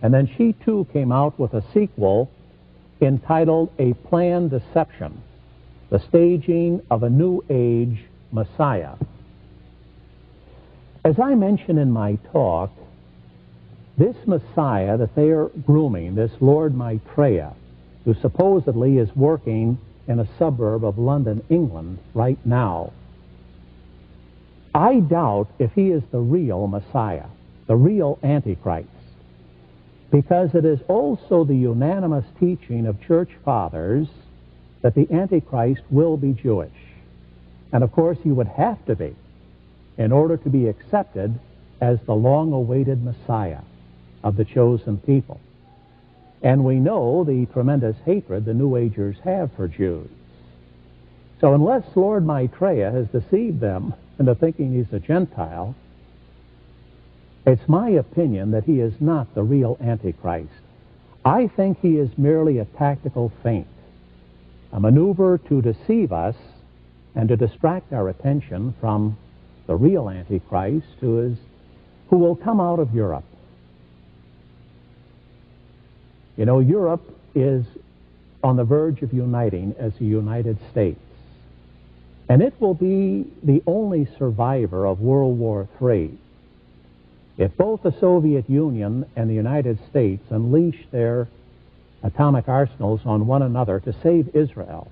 and then she too came out with a sequel entitled A Planned Deception The Staging of a New Age Messiah. As I mentioned in my talk, this Messiah that they are grooming, this Lord Maitreya, who supposedly is working in a suburb of London, England, right now, I doubt if he is the real Messiah, the real Antichrist, because it is also the unanimous teaching of church fathers that the Antichrist will be Jewish. And of course, he would have to be in order to be accepted as the long awaited Messiah of the chosen people. And we know the tremendous hatred the New Agers have for Jews. So, unless Lord Maitreya has deceived them into thinking he's a Gentile, it's my opinion that he is not the real Antichrist. I think he is merely a tactical feint, a maneuver to deceive us and to distract our attention from the real Antichrist, who is who will come out of Europe. You know, Europe is on the verge of uniting as a United States. And it will be the only survivor of World War III. If both the Soviet Union and the United States unleash their atomic arsenals on one another to save Israel,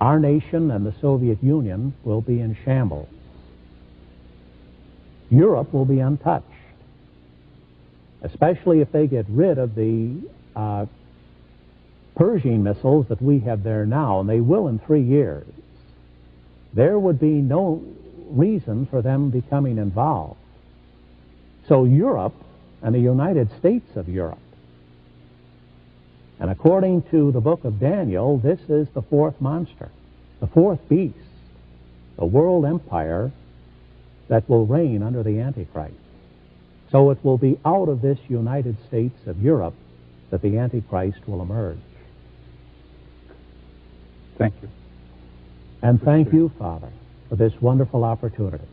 our nation and the Soviet Union will be in shambles. Europe will be untouched, especially if they get rid of the uh, Pershing missiles that we have there now, and they will in three years. There would be no reason for them becoming involved. So Europe and the United States of Europe and according to the book of Daniel, this is the fourth monster, the fourth beast, the world empire that will reign under the Antichrist. So it will be out of this United States of Europe that the Antichrist will emerge. Thank you. And thank you, Father, for this wonderful opportunity.